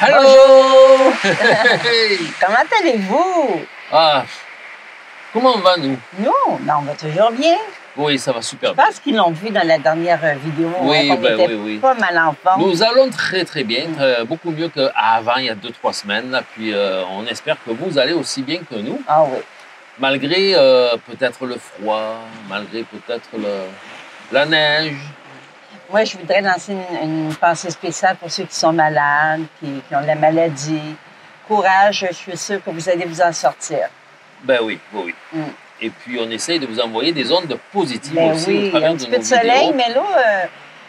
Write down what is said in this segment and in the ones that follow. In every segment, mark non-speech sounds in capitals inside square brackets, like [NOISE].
Allô [LAUGHS] Comment allez-vous? Ah, comment on va, nous? Nous, ben, on va toujours bien. Oui, ça va super Je bien. pense qu'ils l'ont vu dans la dernière euh, vidéo. Oui, hein, qu'on ben était oui, oui. pas mal en forme. Nous allons très, très bien, euh, beaucoup mieux qu'avant, il y a deux, trois semaines. Là, puis euh, on espère que vous allez aussi bien que nous, Ah oui. malgré euh, peut-être le froid, malgré peut-être la neige. Moi, je voudrais lancer une, une pensée spéciale pour ceux qui sont malades, qui, qui ont la maladie. Courage, je suis sûre que vous allez vous en sortir. Ben oui, oui, oui. Mm. Et puis, on essaye de vous envoyer des ondes positives Ben aussi oui, au travers un de petit peu de soleil, vidéos. mais là, euh,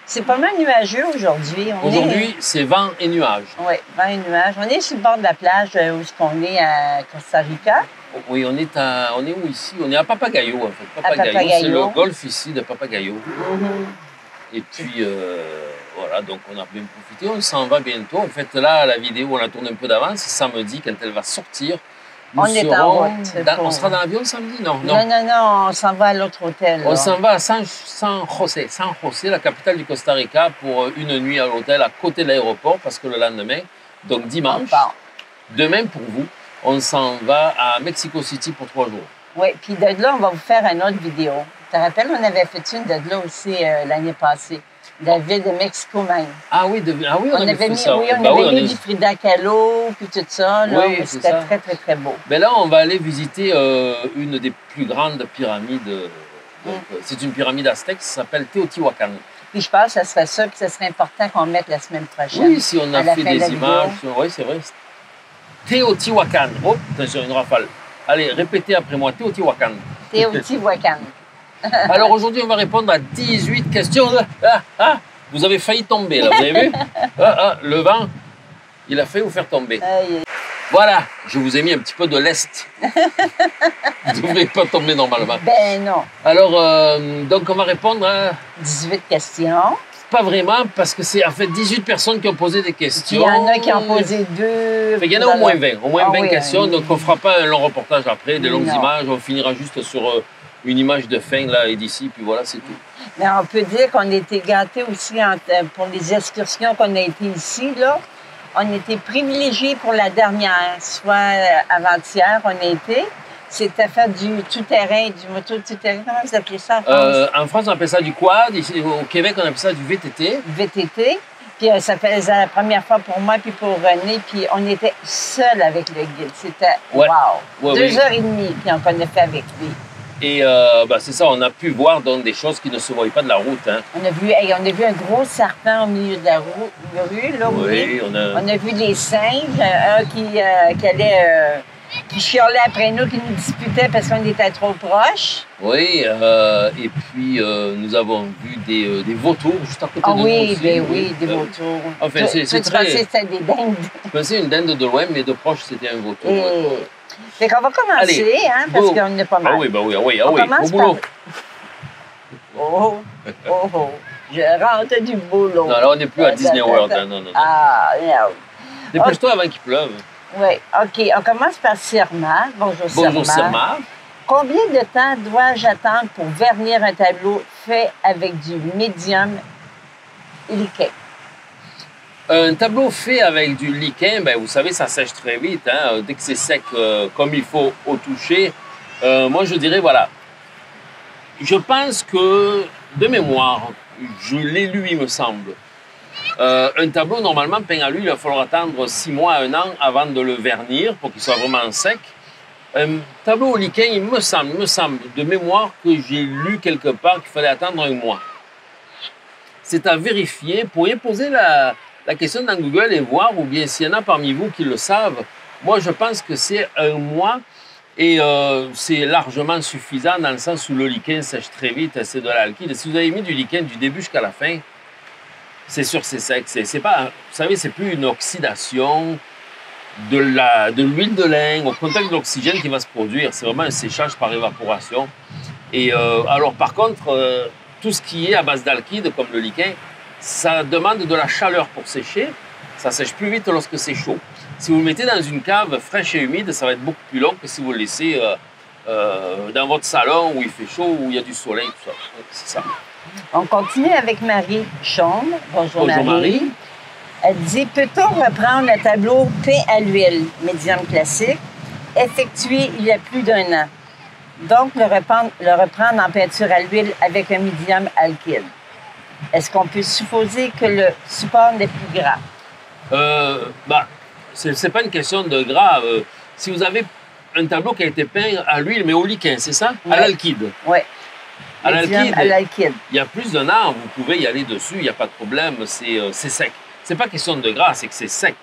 c'est pas mal nuageux aujourd'hui. Est- Aujourd'hui, c'est vent et nuages. Oui, vent et nuages. On est sur le bord de la plage euh, où est-ce qu'on est à Costa Rica. Oui, on est, à, on est où ici? On est à Papagayo, en fait. Papagayo, Papagayo. c'est le golfe ici de Papagayo. Mm-hmm. Et puis, euh, voilà, donc on a bien profité. On s'en va bientôt. En fait, là, la vidéo, on la tourne un peu d'avance. Samedi, quand elle va sortir, nous On est en route dans- On sera dans l'avion samedi? Non, non. Non, non, non, on s'en va à l'autre hôtel. On s'en va à San, San José, San José, la capitale du Costa Rica, pour une nuit à l'hôtel à côté de l'aéroport, parce que le lendemain, donc dimanche, demain pour vous, on s'en va à Mexico City pour trois jours. Oui, puis de là, on va vous faire une autre vidéo. Tu te rappelles, on avait fait une de là aussi euh, l'année passée, la ville de Mexico même. Ah oui, de- ah oui on, On, avait, mis, ça. oui, on Bah avait oui, on mis est- du Frida Kahlo, puis tout ça. Oui, mais C'était très, très, très beau. Ben là, on va aller visiter euh, une des plus grandes pyramides. euh, Mm. euh, C'est une pyramide aztèque, ça s'appelle Teotihuacan. Puis je pense que ça serait ça, puis ça serait important qu'on mette la semaine prochaine. Oui, si on a fait de des images. Oui, c'est vrai. Teotihuacan. Oh, attention, une rafale. Allez, répétez après moi. Teotihuacan. Teotihuacan. [LAUGHS] [LAUGHS] Alors aujourd'hui, on va répondre à 18 questions. Ah, ah, vous avez failli tomber, là, vous avez vu [LAUGHS] ah, ah, Le vent, il a failli vous faire tomber. Aïe. Voilà, je vous ai mis un petit peu de lest. [LAUGHS] vous ne devriez pas tomber normalement. Ben non. Alors, euh, donc on va répondre à... 18 questions. Pas vraiment, parce que c'est en fait 18 personnes qui ont posé des questions. il y en a qui ont posé deux. Qu'il y en a au moins 20. Au moins Ah 20 oui, questions, oui. donc on ne fera pas un long reportage après, des longues Non. images. On finira juste sur euh, une image de fin, là, et d'ici, puis voilà, c'est tout. Mais on peut dire qu'on a été gâtés aussi en- pour les excursions qu'on a été ici. Là. On était privilégiés pour la dernière, soit euh, avant-hier, on a été. C'était faire du tout-terrain, du moto tout-terrain. Comment vous appelez ça en France? Euh, en France, on appelle ça du quad. Ici, au Québec, on appelle ça du VTT. VTT. Puis euh, ça faisait la première fois pour moi puis pour René. Puis on était seuls avec le guide. C'était Ouais. wow! Ouais, Deux oui. heures et demie, puis on connaît fait avec lui. Et euh, bah, c'est ça, on a pu voir donc, des choses qui ne se voyaient pas de la route. Hein. On a vu, hey, on a vu un gros serpent au milieu de la rue, là, oui. Oui, on a. On a vu des singes, euh, un qui, euh, qui allait, euh, qui après nous, qui nous disputait parce qu'on était trop proches. Oui, euh, et puis nous avons vu des, des vautours juste à côté Ah de nous. oui, aussi. ben oui, des vautours. enfin, c'est- très- pensais que c'était des dingues. Je pensais une dinde de loin, mais de proche, c'était un vautour. ouais. Fait qu'on va commencer, Allez, hein, parce qu'on est pas mal. Ah oui, bah oui, ah oui, ah On oui, commence au boulot. par- Oh, oh, oh. Je rentre du boulot. Non, là, on n'est plus à Disney World. hein, non, non, non. Ah, non. Dépêche-toi avant qu'il pleuve. Oui, OK. On commence par Sirma. Bonjour, Bonjour, Sirma. Sirma. Combien de temps dois-je attendre pour vernir un tableau fait avec du médium liquide? Un tableau fait avec du liquin, ben, vous savez, ça sèche très vite. hein. Dès que c'est sec euh, comme il faut au toucher, euh, moi je dirais, voilà. Je pense que, de mémoire, je l'ai lu, il me semble. Euh, un tableau, normalement, peint à l'huile, il va falloir attendre six mois à un an avant de le vernir pour qu'il soit vraiment sec. Un tableau au liquin, il me semble, il me semble, de mémoire, que j'ai lu quelque part qu'il fallait attendre un mois. C'est à vérifier. Vous pourriez poser la, la question dans Google et voir, ou bien s'il y en a parmi vous qui le savent. Moi, je pense que c'est un mois et euh, c'est largement suffisant dans le sens où le lichen sèche très vite, c'est de l'alkyde. Si vous avez mis du lichen du début jusqu'à la fin, c'est sûr c'est sec. C'est, pas, vous savez, c'est plus une oxydation de, la, de l'huile de lin au contact de l'oxygène qui va se produire. C'est vraiment un séchage par évaporation. Et euh, alors, par contre, euh, tout ce qui est à base d'alkyde, comme le lichen, ça demande de la chaleur pour sécher. Ça sèche plus vite lorsque c'est chaud. Si vous le mettez dans une cave fraîche et humide, ça va être beaucoup plus long que si vous le laissez euh, euh, dans votre salon où il fait chaud, où il y a du soleil, tout ça. C'est ça. On continue avec Marie Chaume. Bonjour, Bonjour Marie. Elle dit Peut-on reprendre le tableau peint à l'huile, médium classique, effectué il y a plus d'un an? Donc, le reprendre, le reprendre en peinture à l'huile avec un médium alkyd. Est-ce qu'on peut supposer que le support n'est plus gras? Euh, bah, c'est pas une question de gras. euh, si vous avez un tableau qui a été peint à l'huile, mais au liquin, c'est ça? À Ouais. l'alkyd. Oui. À Médium l'alkyd, à l'alkyd. il y a plus d'un an, vous pouvez y aller dessus, il n'y a pas de problème, c'est euh, sec. C'est pas question de gras, c'est que c'est sec.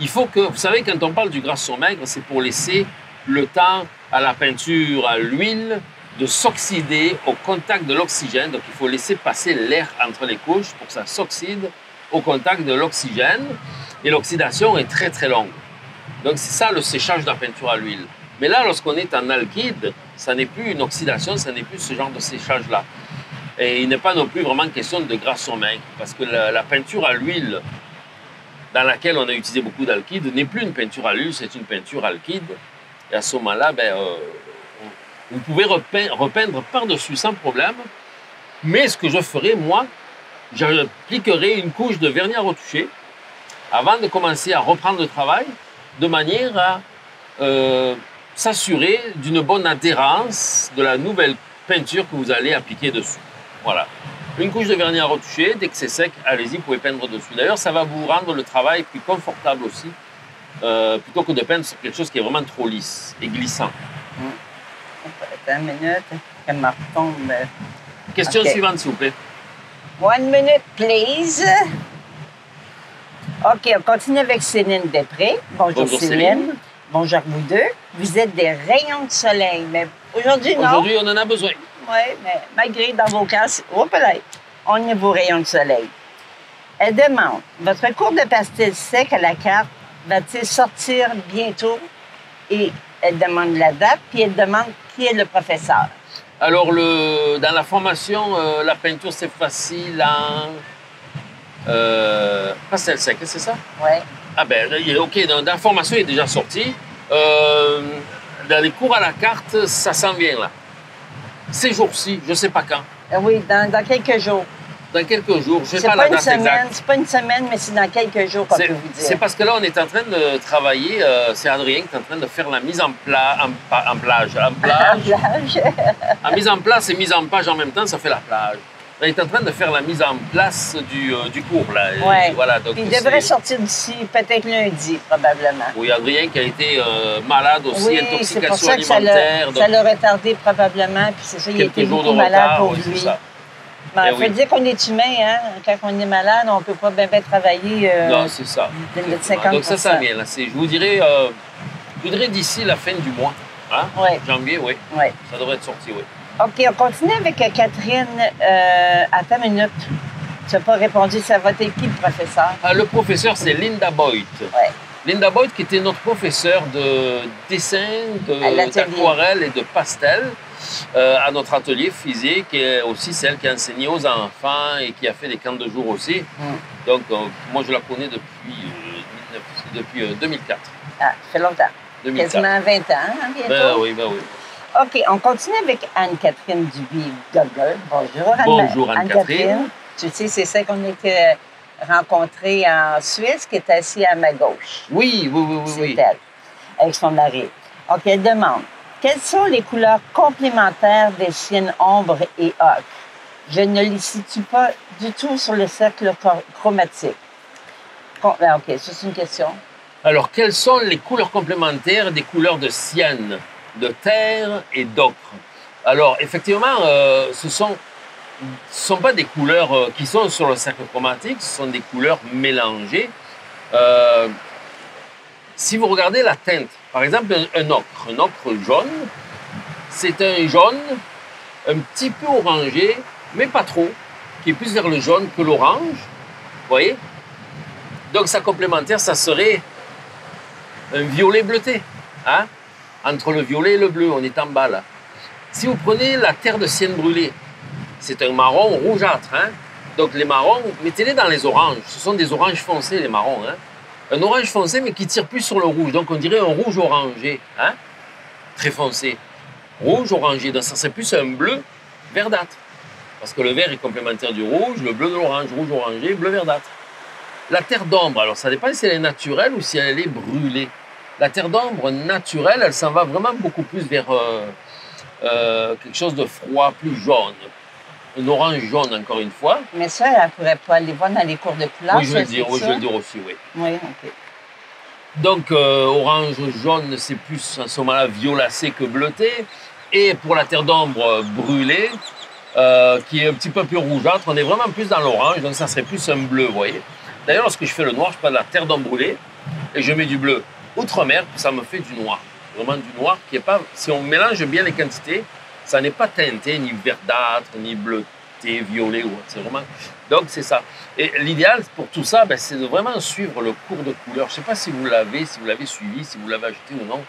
Il faut que, vous savez, quand on parle du gras sur maigre, c'est pour laisser le temps à la peinture, à l'huile, de s'oxyder au contact de l'oxygène. Donc, il faut laisser passer l'air entre les couches pour que ça s'oxyde au contact de l'oxygène. Et l'oxydation est très, très longue. Donc, c'est ça le séchage de la peinture à l'huile. Mais là, lorsqu'on est en alkyd, ça n'est plus une oxydation, ça n'est plus ce genre de séchage-là. Et il n'est pas non plus vraiment question de gras sur maigre, parce que la, la peinture à l'huile, dans laquelle on a utilisé beaucoup d'alkyd, n'est plus une peinture à l'huile, c'est une peinture alkyd. Et à ce moment-là, ben, euh, vous pouvez repein- repeindre par-dessus sans problème. Mais ce que je ferai, moi, j'appliquerai une couche de vernis à retoucher avant de commencer à reprendre le travail, de manière à euh, s'assurer d'une bonne adhérence de la nouvelle peinture que vous allez appliquer dessus. Voilà. Une couche de vernis à retoucher, dès que c'est sec, allez-y, vous pouvez peindre dessus. D'ailleurs, ça va vous rendre le travail plus confortable aussi, euh, plutôt que de peindre sur quelque chose qui est vraiment trop lisse et glissant. Attends une minute, que ma retombe. Question suivante, s'il vous plaît. One minute, please. OK, on continue avec Céline Després. Bonjour, Bonjour, Céline. Céline. Bonjour vous deux. Vous êtes des rayons de soleil, mais aujourd'hui, non. Aujourd'hui, on en a besoin. Oui, mais malgré dans vos cas, oh, on est vos rayons de soleil. Elle demande, votre cours de pastel sec à la carte va-t-il sortir bientôt? Et elle demande la date, puis elle demande qui est le professeur. Alors, le, dans la formation, euh, la peinture, c'est facile en euh, pastel sec, c'est ça? Oui. Ah ben, OK, dans, dans la formation, il est déjà sorti. Euh, dans les cours à la carte, ça s'en vient, là. Ces jours-ci, je ne sais pas quand. Oui, dans, dans quelques jours. Dans quelques jours, je pas, pas, la date exacte. c'est pas une semaine, mais c'est dans quelques jours qu'on C'est peut vous c'est dire. parce que là, on est en train de travailler, euh, c'est Adrien qui est en train de faire la mise en, pla, en, pa- en plage. En [LAUGHS] En plage, plage. en mise en place et mise en page en même temps, ça fait la plage. Là, il est en train de faire la mise en place du, euh, du cours. Là. Ouais. Voilà, donc il devrait sortir d'ici peut-être lundi, probablement. Oui, Adrien qui a été euh, malade aussi, oui, c'est pour intoxication ça que alimentaire. l'a ça l'a retardé probablement. Puis c'est ça, il été jours de beaucoup malade retard. pour oui, lui. Il Eh faut oui. dire qu'on est humain, hein? Quand on est malade, on ne peut pas bien, bien travailler. euh, Non, c'est ça. de- de Exactement. 50 Donc ça, ça vient. Là. Je vous dirais, euh, je dirais d'ici la fin du mois. Hein? Oui, Janvier, oui. oui. Ça devrait être sorti, oui. OK, on continue avec euh, Catherine. Euh, attends une minute. Tu n'as pas répondu. Ça va être qui, le professeur? Ah, le professeur, c'est Linda Boyd. Ouais. Linda Boyd, qui était notre professeur de dessin, À de- d'aquarelle et de pastel euh, à notre atelier physique, et aussi celle qui a enseigné aux enfants et qui a fait des camps de jour aussi. Mm. Donc, euh, moi, je la connais depuis, euh, 19 depuis euh, 2004. Ah, ça fait longtemps. 2004. Quasiment 20 ans, hein, bientôt. Ben oui, ben oui. OK, on continue avec Anne-Catherine Duby-Gogol. Bonjour, Anne- Bonjour, Anne-Catherine. Tu sais, c'est celle qu'on était rencontrée en Suisse, qui est assise à ma gauche. Oui, oui, oui, oui. C'est oui. elle, avec son mari. OK, elle demande quelles sont les couleurs complémentaires des siennes ombre et ocre? Je ne les situe pas du tout sur le cercle chromatique. Ah, OK, c'est une question. Alors, quelles sont les couleurs complémentaires des couleurs de cyane, de terre et d'ocre? Alors, effectivement, euh, ce ce sont pas des couleurs euh, qui sont sur le cercle chromatique, ce sont des couleurs mélangées. Euh, si vous regardez la teinte, par exemple, un, ocre, un ocre jaune, c'est un jaune un petit peu orangé, mais pas trop, qui est plus vers le jaune que l'orange. Vous voyez? Donc, sa complémentaire, ça serait un violet bleuté. Hein? Entre le violet et le bleu, on est en bas là. Si vous prenez la terre de sienne brûlée, c'est un marron rougeâtre. Hein? Donc les marrons, mettez-les dans les oranges. Ce sont des oranges foncés, les marrons. Hein? Un orange foncé, mais qui tire plus sur le rouge. Donc on dirait un rouge orangé. Hein? Très foncé. Rouge orangé. Donc ça serait plus un bleu verdâtre. Parce que le vert est complémentaire du rouge, le bleu de l'orange, rouge orangé, bleu verdâtre. La terre d'ombre, alors ça dépend si elle est naturelle ou si elle est brûlée. La terre d'ombre naturelle, elle s'en va vraiment beaucoup plus vers euh, euh, quelque chose de froid, plus jaune. Un orange jaune, encore une fois. Mais ça, elle ne pourrait pas aller voir dans les cours de couleur. oui, je vais le dire, oui, je le dire aussi, oui. Oui, OK. Donc, euh, orange, jaune, c'est plus à ce moment-là violacé que bleuté. Et pour la terre d'ombre euh, brûlée, euh, qui est un petit peu plus rougeâtre, on est vraiment plus dans l'orange, donc ça serait plus un bleu, vous voyez. D'ailleurs, lorsque je fais le noir, je prends de la terre d'ombre brûlée et je mets du bleu outre-mer, ça me fait du noir. Vraiment du noir qui est pas. Si on mélange bien les quantités, ça n'est pas teinté ni verdâtre, ni bleuté, violet ou. C'est vraiment. Donc, c'est ça. Et l'idéal pour tout ça, ben, c'est de vraiment suivre le cours de couleur. Je ne sais pas si vous l'avez, si vous l'avez suivi, si vous l'avez acheté ou non.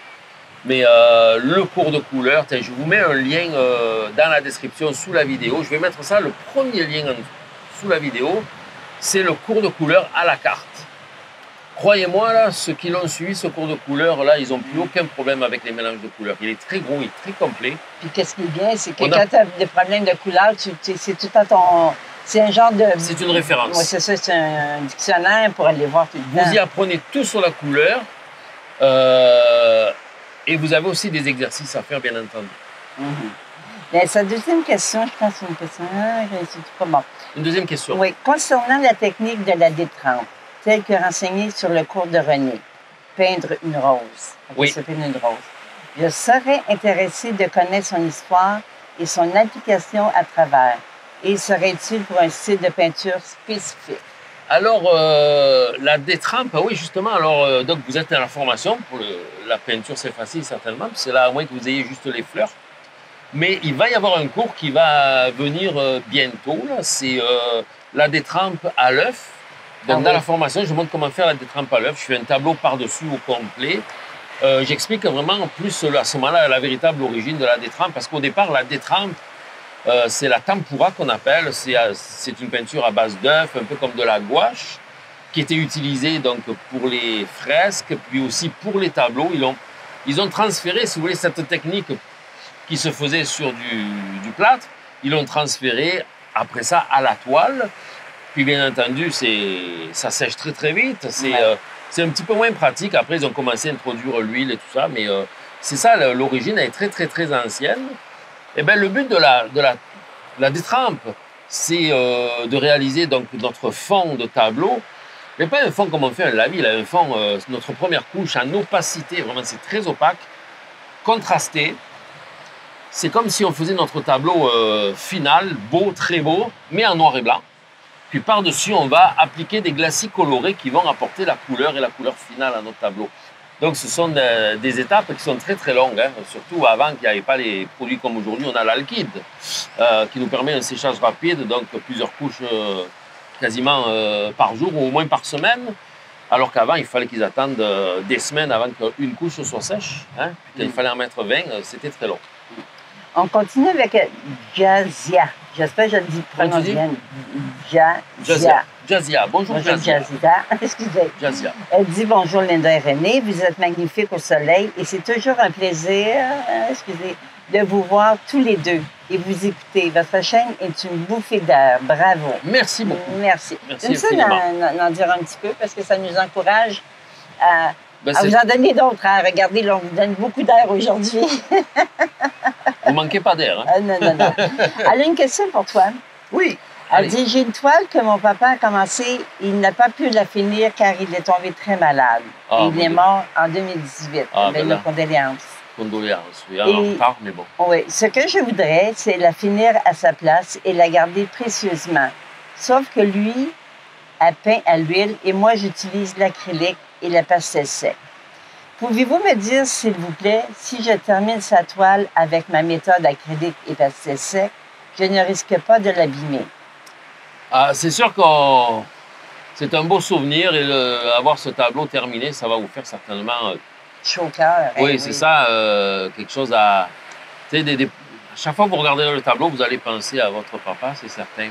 Mais euh, le cours de couleur, je vous mets un lien euh, dans la description sous la vidéo. Je vais mettre ça, le premier lien en- sous la vidéo, c'est le cours de couleur à la carte. Croyez-moi, là, ceux qui l'ont suivi, ce cours de couleur, là, ils n'ont plus aucun problème avec les mélanges de couleurs. Il est très gros, il est très complet. Puis qu'est-ce qui est bien, c'est que On a- quand tu as des problèmes de couleur, tu, tu- c'est tout à ton. C'est un genre de. C'est une référence. Oui, c'est ça, c'est un dictionnaire pour aller voir tout le Vous temps. y apprenez tout sur la couleur. euh, et vous avez aussi des exercices à faire, bien entendu. Mhm. Mais sa deuxième question, je pense c'est une question. Ah, pas bon. Une deuxième question. Oui, concernant la technique de la détrempe, telle que renseignée sur le cours de René, peindre une rose. Oui. c'est peindre une rose. Je serais intéressé de connaître son histoire et son application à travers. Et il serait utile pour un style de peinture spécifique? Alors, euh, la détrempe, ah oui, justement, alors, euh, donc vous êtes dans la formation. Pour le- la peinture, c'est facile, certainement. C'est là, à moins que vous ayez juste les fleurs. Mais il va y avoir un cours qui va venir euh, bientôt. C'est euh, la détrempe à l'œuf. Donc, Ah dans oui. la formation, je montre comment faire la détrempe à l'œuf. Je fais un tableau par-dessus au complet. Euh, J'explique vraiment en plus à ce moment-là la véritable origine de la détrempe. Parce qu'au départ, la détrempe, euh, c'est la tempura qu'on appelle. C'est euh, c'est une peinture à base d'œuf, un peu comme de la gouache, qui était utilisée donc pour les fresques, puis aussi pour les tableaux. Ils ont, ils ont transféré, si vous voulez, cette technique qui se faisait sur du, du plâtre, ils l'ont transféré après ça à la toile. Puis bien entendu, ça sèche très très vite. C'est Ouais. euh, un petit peu moins pratique. Après, ils ont commencé à introduire l'huile et tout ça, mais euh, c'est ça, l'origine elle est très très très ancienne. Et ben le but de la, de la, la détrempe, c'est euh, de réaliser donc notre fond de tableau, mais pas un fond comme on fait un lavis, là, un fond, notre première couche en opacité, vraiment c'est très opaque, contrasté. C'est comme si on faisait notre tableau euh, final, beau, très beau, mais en noir et blanc. Puis par-dessus, on va appliquer des glacis colorés qui vont apporter la couleur et la couleur finale à notre tableau. Donc ce sont de- des étapes qui sont très très longues, hein. surtout avant qu'il n'y avait pas les produits comme aujourd'hui, on a l'alkyd euh, qui nous permet un séchage rapide, donc plusieurs couches euh, quasiment euh, par jour ou au moins par semaine. Alors qu'avant, il fallait qu'ils attendent euh, des semaines avant qu'une couche soit sèche. Hein. Puis qu'il Mm. fallait en mettre 20, euh, c'était très long. On continue avec euh, Jazia. J'espère que je le dis bien. Jazia. Jazia. Jazia. Bonjour, Bonjour Jazia. Jazia. [LAUGHS] Excusez. Jazia. Elle dit bonjour Linda et René, vous êtes magnifiques au soleil et c'est toujours un plaisir, euh, excusez, de vous voir tous les deux et vous écouter. Votre chaîne est une bouffée d'air. Bravo. Merci beaucoup. Merci. Merci J'aime ça d'en dire un petit peu parce que ça nous encourage à, Ben, c'est- vous en donner d'autres. hein. Regardez, là, on vous donne beaucoup d'air aujourd'hui. [LAUGHS] Vous manquez pas d'air. hein. Ah, non, non, non. [LAUGHS] Elle a une question pour toi. Oui. Elle Allez. dit J'ai une toile que mon papa a commencé. Il n'a pas pu la finir car il est tombé très malade. Ah, il est Dieu. mort en 2018. Ah, Ben, ben nos condoléances. Condoléances. Oui, en Et- retard, mais bon. Oui, ce que je voudrais, c'est la finir à sa place et la garder précieusement. Sauf que lui a peint à l'huile et moi, j'utilise l'acrylique et la pastel sec. Pouvez-vous me dire, s'il vous plaît, si je termine sa toile avec ma méthode acrylique et pastel sec, je ne risque pas de l'abîmer? Ah, c'est sûr que c'est un beau souvenir et le- avoir ce tableau terminé, ça va vous faire certainement. euh, Chaud au cœur. oui, hein, c'est ça, euh, quelque chose à. Tu sais, des- chaque fois que vous regardez le tableau, vous allez penser à votre papa, c'est certain.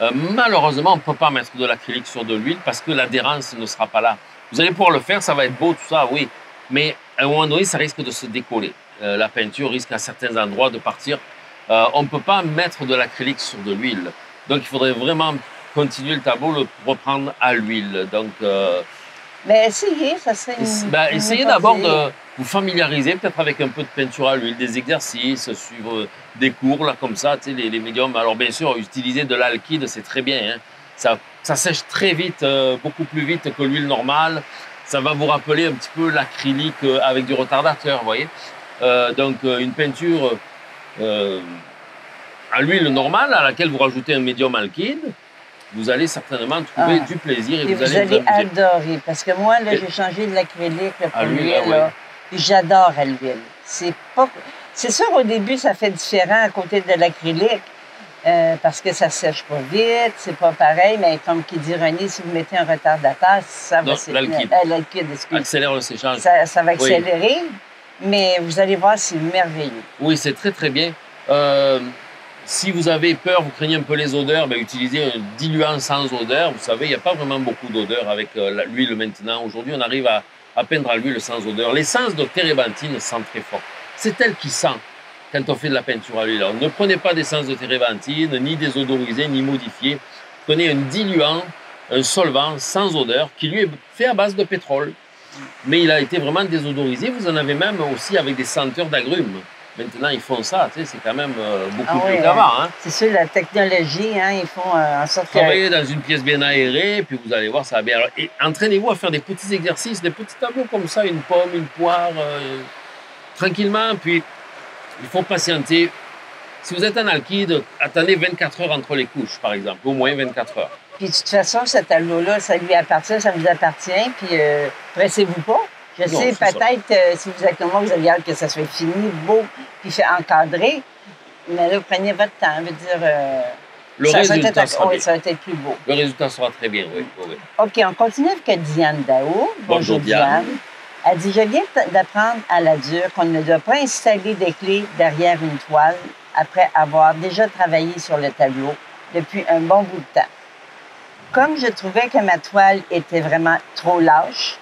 Euh, malheureusement, on ne peut pas mettre de l'acrylique sur de l'huile parce que l'adhérence ne sera pas là. Vous allez pouvoir le faire, ça va être beau, tout ça, oui. Mais à un moment donné, ça risque de se décoller. Euh, la peinture risque à certains endroits de partir. Euh, on ne peut pas mettre de l'acrylique sur de l'huile. Donc, il faudrait vraiment continuer le tableau, le reprendre à l'huile. Donc, euh, Mais essayez, ça serait une. ben, une essayez d'abord de vous familiariser peut-être avec un peu de peinture à l'huile, des exercices, suivre des cours là comme ça, tu sais, les, les médiums. Alors bien sûr, utiliser de l'alkyd, c'est très bien. hein. Ça, ça sèche très vite, euh, beaucoup plus vite que l'huile normale. Ça va vous rappeler un petit peu l'acrylique euh, avec du retardateur, vous voyez. Euh, donc une peinture euh, à l'huile normale à laquelle vous rajoutez un médium alkyd, vous allez certainement trouver Ah. du plaisir et, Et vous, vous allez vous allez amuser. adorer. Parce que moi, là, j'ai changé de l'acrylique pour À l'huile, ah ouais. J'adore à l'huile. C'est pas. C'est sûr, au début, ça fait différent à côté de l'acrylique. Euh, parce que ça sèche pas vite, c'est pas pareil, mais comme qui dit René, si vous mettez un retardateur, ça va Non, c'est- l'alkyd. euh, l'alkyd, excuse. Accélère le séchage. Ça, ça va Oui. accélérer, mais vous allez voir, c'est merveilleux. Oui, c'est très très bien. Euh, si vous avez peur, vous craignez un peu les odeurs, ben, utilisez un diluant sans odeur. Vous savez, il n'y a pas vraiment beaucoup d'odeur avec euh, l'huile maintenant. Aujourd'hui, on arrive à, à peindre à l'huile sans odeur. L'essence de térébenthine sent très fort. C'est elle qui sent quand on fait de la peinture à l'huile. Alors, ne prenez pas d'essence de térébenthine, ni désodorisée, ni modifiée. Prenez un diluant, un solvant sans odeur, qui lui est fait à base de pétrole. Mais il a été vraiment désodorisé. Vous en avez même aussi avec des senteurs d'agrumes. Maintenant, ils font ça, tu sais, c'est quand même euh, beaucoup Ah plus oui, qu'avant. Hein. C'est sûr, la technologie, hein, ils font euh, en sorte que. Travaillez dans une pièce bien aérée, puis vous allez voir, ça va bien. Alors, Et entraînez-vous à faire des petits exercices, des petits tableaux comme ça, une pomme, une poire, euh, tranquillement, puis il faut patienter. Si vous êtes en alkyd, attendez 24 heures entre les couches, par exemple, au moins 24 heures. Puis de toute façon, ce tableau-là, ça lui appartient, ça vous appartient, puis euh, pressez-vous pas. Je Non, sais, peut-être, euh, si vous êtes comme moi, vous avez hâte que ça soit fini, beau, puis fait encadré. Mais là, prenez votre temps, je veux dire... euh, Le ça, ça va résultat être, sera oui, ça va être plus beau. Le résultat sera très bien, oui. oui, oui. OK, on continue avec Diane Dao. Bonjour, Diane. Elle dit, je viens d'apprendre à la dure qu'on ne doit pas installer des clés derrière une toile après avoir déjà travaillé sur le tableau depuis un bon bout de temps. Comme je trouvais que ma toile était vraiment trop lâche,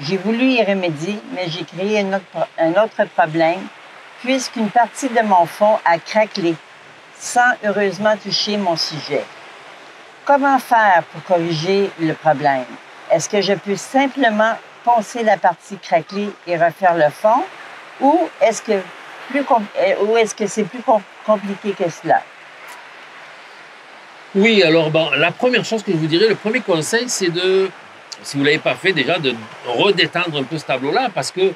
j'ai voulu y remédier, mais j'ai créé un autre, un autre problème puisqu'une partie de mon fond a craquelé sans heureusement toucher mon sujet. Comment faire pour corriger le problème? Est-ce que je peux simplement poncer la partie craquelée et refaire le fond? Ou est-ce que plus euh, est-ce que c'est plus com- compliqué que cela? Oui, alors bon, la première chose que je vous dirais, le premier conseil, c'est de, si vous l'avez pas fait déjà, de redétendre un peu ce tableau-là parce que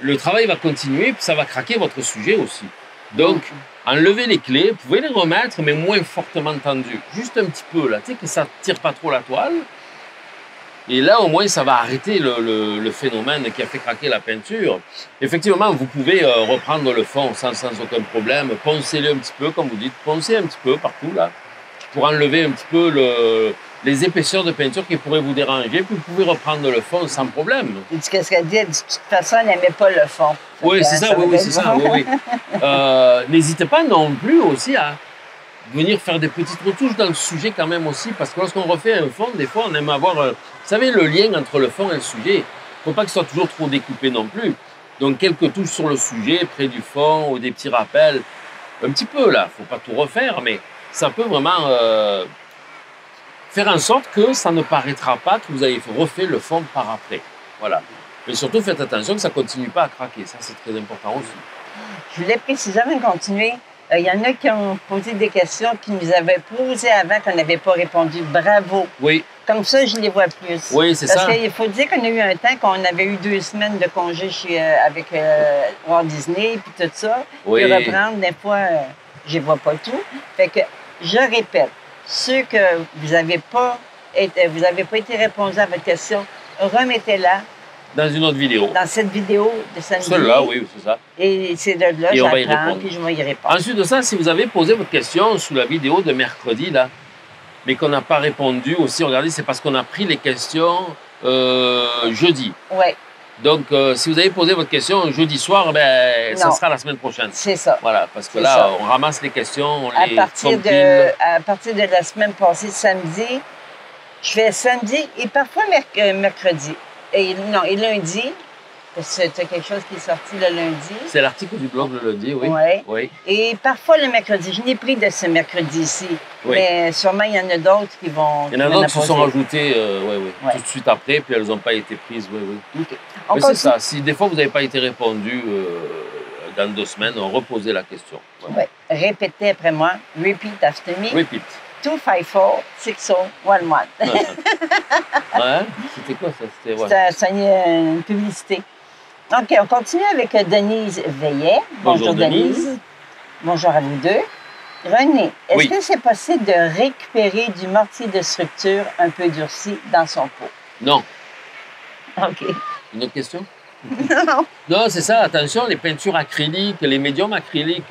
le travail va continuer puis ça va craquer votre sujet aussi. Donc, enlevez les clés, vous pouvez les remettre, mais moins fortement tendues. Juste un petit peu, là, tu sais, que ça ne tire pas trop la toile. Et là, au moins, ça va arrêter le, le- le phénomène qui a fait craquer la peinture. Effectivement, vous pouvez euh, reprendre le fond sans, sans aucun problème. Poncez-le un petit peu, comme vous dites. Poncez un petit peu partout, là, pour enlever un petit peu le- les épaisseurs de peinture qui pourraient vous déranger. Puis vous pouvez reprendre le fond sans problème. Et tu- Qu'est-ce qu'elle dit? Elle dit, de toute façon, elle n'aimait pas le fond. Oui, c'est euh, ça, oui, c'est ça. bon. Oui, oui. [LAUGHS] Euh, N'hésitez pas non plus aussi à venir faire des petites retouches dans le sujet quand même aussi, parce que lorsqu'on refait un fond, des fois, on aime avoir, euh, vous savez, le lien entre le fond et le sujet. Il ne faut pas que ce soit toujours trop découpé non plus. Donc, quelques touches sur le sujet, près du fond, ou des petits rappels, un petit peu là. Il ne faut pas tout refaire, mais ça peut vraiment euh, faire en sorte que ça ne paraîtra pas que vous avez refait le fond par après. Voilà. Mais surtout, faites attention que ça ne continue pas à craquer. Ça, c'est très important aussi. Je voulais préciser avant de continuer. euh, Il y en a qui ont posé des questions qui nous avaient posées avant qu'on n'avait pas répondu. Bravo. Oui, Comme ça, je les vois plus. oui, c'est Parce ça. qu'il faut dire qu'on a eu un temps qu'on avait eu deux semaines de congé chez, euh, avec euh, Walt Disney puis tout ça. Oui. Puis reprendre, des fois, euh, je ne vois pas tout. Fait que, je répète, ceux que vous n'avez pas, été- vous avez pas été répondu à votre question, remettez-la Dans une autre vidéo. dans cette vidéo de samedi. Celle-là, oui, c'est ça. Et c'est de là j'apprends, répondre. puis je vais y répondre. Ensuite de ça, si vous avez posé votre question sous la vidéo de mercredi, là, mais qu'on n'a pas répondu aussi, regardez, c'est parce qu'on a pris les questions euh, jeudi. Oui, Donc, euh, si vous avez posé votre question jeudi soir, ben, ça sera la semaine prochaine. c'est ça. Voilà, parce que là, ça. on ramasse les questions, on À les partir, compile. de, à partir de la semaine passée, samedi, je fais samedi et parfois merc- euh, mercredi. Et, non, et lundi, c'est quelque chose qui est sorti le lundi. C'est l'article du blog le lundi, oui. Ouais. Oui. Et parfois le mercredi. Je n'ai pris de ce mercredi-ci. Oui. Mais sûrement, il y en a d'autres qui vont. Il y en a d'autres qui se sont poser. rajoutées euh, ouais, ouais, Ouais. tout de suite après, puis elles n'ont pas été prises. Oui, oui. Mais c'est ça. Si des fois vous n'avez pas été répondu euh, dans deux semaines, on reposez la question. Ouais. Ouais. Répétez après moi. Repeat after me. Repeat. 254 6011. [LAUGHS] Ouais. C'était quoi ça? C'était ouais. Une publicité. OK, on continue avec euh, Denise Veillet. Bonjour, Denise. Bonjour à vous deux. René, est-ce Oui. que c'est possible de récupérer du mortier de structure un peu durci dans son pot? Non. OK. Une autre question? [LAUGHS] non. Non, c'est ça. Attention, les peintures acryliques, les médiums acryliques,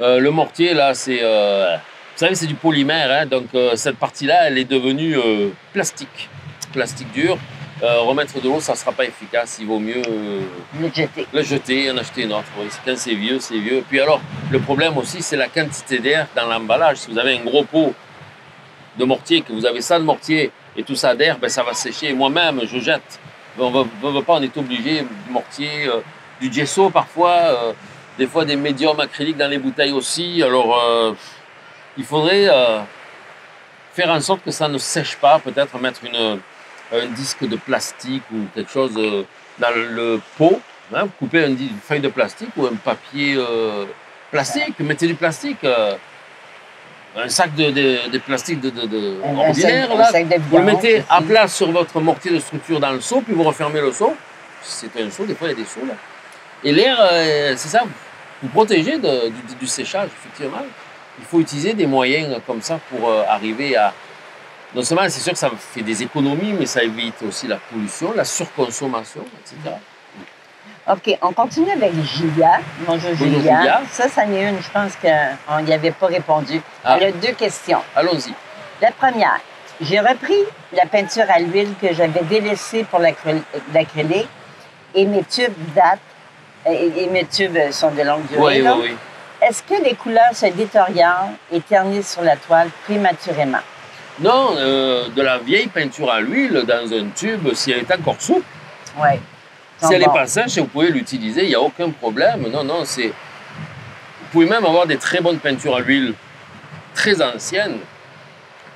euh, le mortier, là, c'est. euh, vous savez, c'est du polymère. hein, donc, euh, cette partie-là, elle est devenue euh, plastique. Plastique dur. Euh, remettre de l'eau, ça ne sera pas efficace. Il vaut mieux euh, Le jeter. le jeter, en acheter une autre. Oui, quand c'est vieux, c'est vieux. Puis alors, le problème aussi, c'est la quantité d'air dans l'emballage. Si vous avez un gros pot de mortier, que vous avez ça de mortier et tout ça d'air, ben, ça va sécher. Moi-même, je jette. On on va pas, on est obligé du mortier, euh, du gesso parfois, des fois des médiums acryliques dans les bouteilles aussi. Alors, il faudrait faire en sorte que ça ne sèche pas, peut-être mettre une, un disque de plastique ou quelque chose euh, dans le pot, hein, couper une feuille de plastique ou un papier euh, plastique, mettez du plastique, euh, un sac de, de, de plastique de, de, de Un, un ordinaire, sac, un là, sac vous le mettez à plat sur votre mortier de structure dans le seau, puis vous refermez le seau. C'est un seau, des fois il y a des seaux là. Et l'air, euh, c'est ça, vous protégez du, du séchage, effectivement. Il faut utiliser des moyens comme ça pour arriver à. Non seulement, c'est sûr que ça fait des économies, mais ça évite aussi la pollution, la surconsommation, etc. OK, on continue avec Julia. Bonjour, Bonjour, Julia. Julia. Ça, ça en est une, je pense qu'on n'y avait pas répondu. Ah. Elle a deux questions. Allons-y. La première, j'ai repris la peinture à l'huile que j'avais délaissée pour l'acry- l'acrylique et mes tubes datent et, mes tubes sont de longue durée. Oui, oui, oui. Est-ce que les couleurs se détériorent et ternissent sur la toile prématurément? Non, euh, de la vieille peinture à l'huile dans un tube, si elle est encore souple, Oui. Si elle n'est pas sèche, vous pouvez l'utiliser, il n'y a aucun problème. Non, non, c'est. Vous pouvez même avoir des très bonnes peintures à l'huile, très anciennes,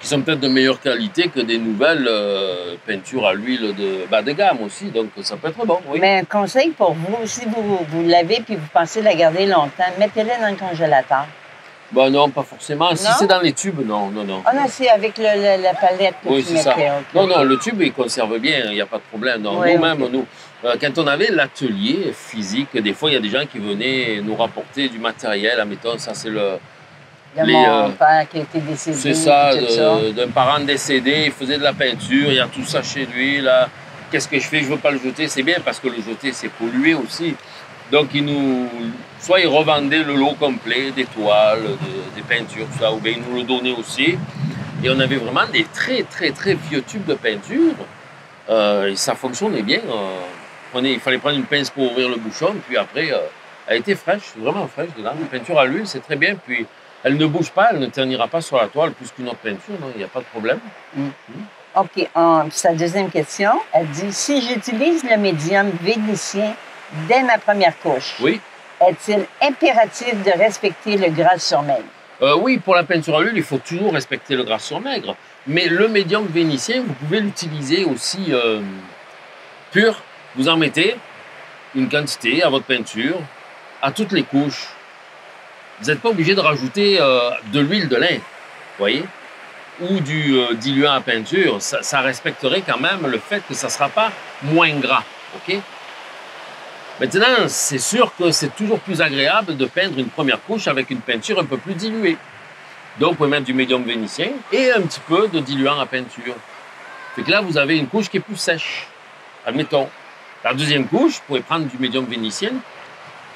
qui sont peut-être de meilleure qualité que des nouvelles euh, peintures à l'huile de bas de gamme aussi. Donc ça peut être bon, oui. Mais un conseil pour vous, si vous, vous l'avez puis vous pensez la garder longtemps, mettez-la dans le congélateur. Bon, non, pas forcément. Si c'est dans les tubes, non, non, non. Ah non, c'est avec le- la palette que Oui, tu c'est ça. Non, non, le tube, il conserve bien, il n'y a pas de problème. Non, Oui, nous-mêmes, nous, euh, quand on avait l'atelier physique, des fois, il y a des gens qui venaient nous rapporter du matériel. Admettons, ça, c'est le, De les, mon euh, père qui a été décédé. C'est ça, de- d'un parent décédé, il faisait de la peinture, il y a tout ça chez lui, là. Qu'est-ce que je fais? Je veux pas le jeter, c'est bien parce que le jeter, c'est pollué aussi. Donc, il nous. Soit il revendait le lot complet, des toiles, de- des peintures, tout ça, ou bien il nous le donnait aussi. Et on avait vraiment des très, très, très vieux tubes de peinture. Euh, et ça fonctionnait bien. euh. Est- il fallait prendre une pince pour ouvrir le bouchon, puis après, euh, elle était fraîche, vraiment fraîche dedans. La peinture à l'huile, c'est très bien. Puis elle ne bouge pas, elle ne ternira pas sur la toile plus qu'une autre peinture, il n'y a pas de problème. OK. en- sa deuxième question, elle dit si j'utilise le médium vénitien dès ma première couche, Oui. est-il impératif de respecter le gras sur maigre? Euh, oui, pour la peinture à l'huile, il faut toujours respecter le gras sur maigre. Mais le médium vénitien, vous pouvez l'utiliser aussi euh, pur. Vous en mettez une quantité à votre peinture, à toutes les couches. Vous n'êtes pas obligé de rajouter euh, de l'huile de lin, voyez, ou du euh, diluant à peinture. Ça, ça respecterait quand même le fait que ça ne sera pas moins gras, OK? Maintenant, c'est sûr que c'est toujours plus agréable de peindre une première couche avec une peinture un peu plus diluée. Donc, vous pouvez mettre du médium vénitien et un petit peu de diluant à peinture. Fait que là, vous avez une couche qui est plus sèche. Admettons. La deuxième couche, vous pouvez prendre du médium vénitien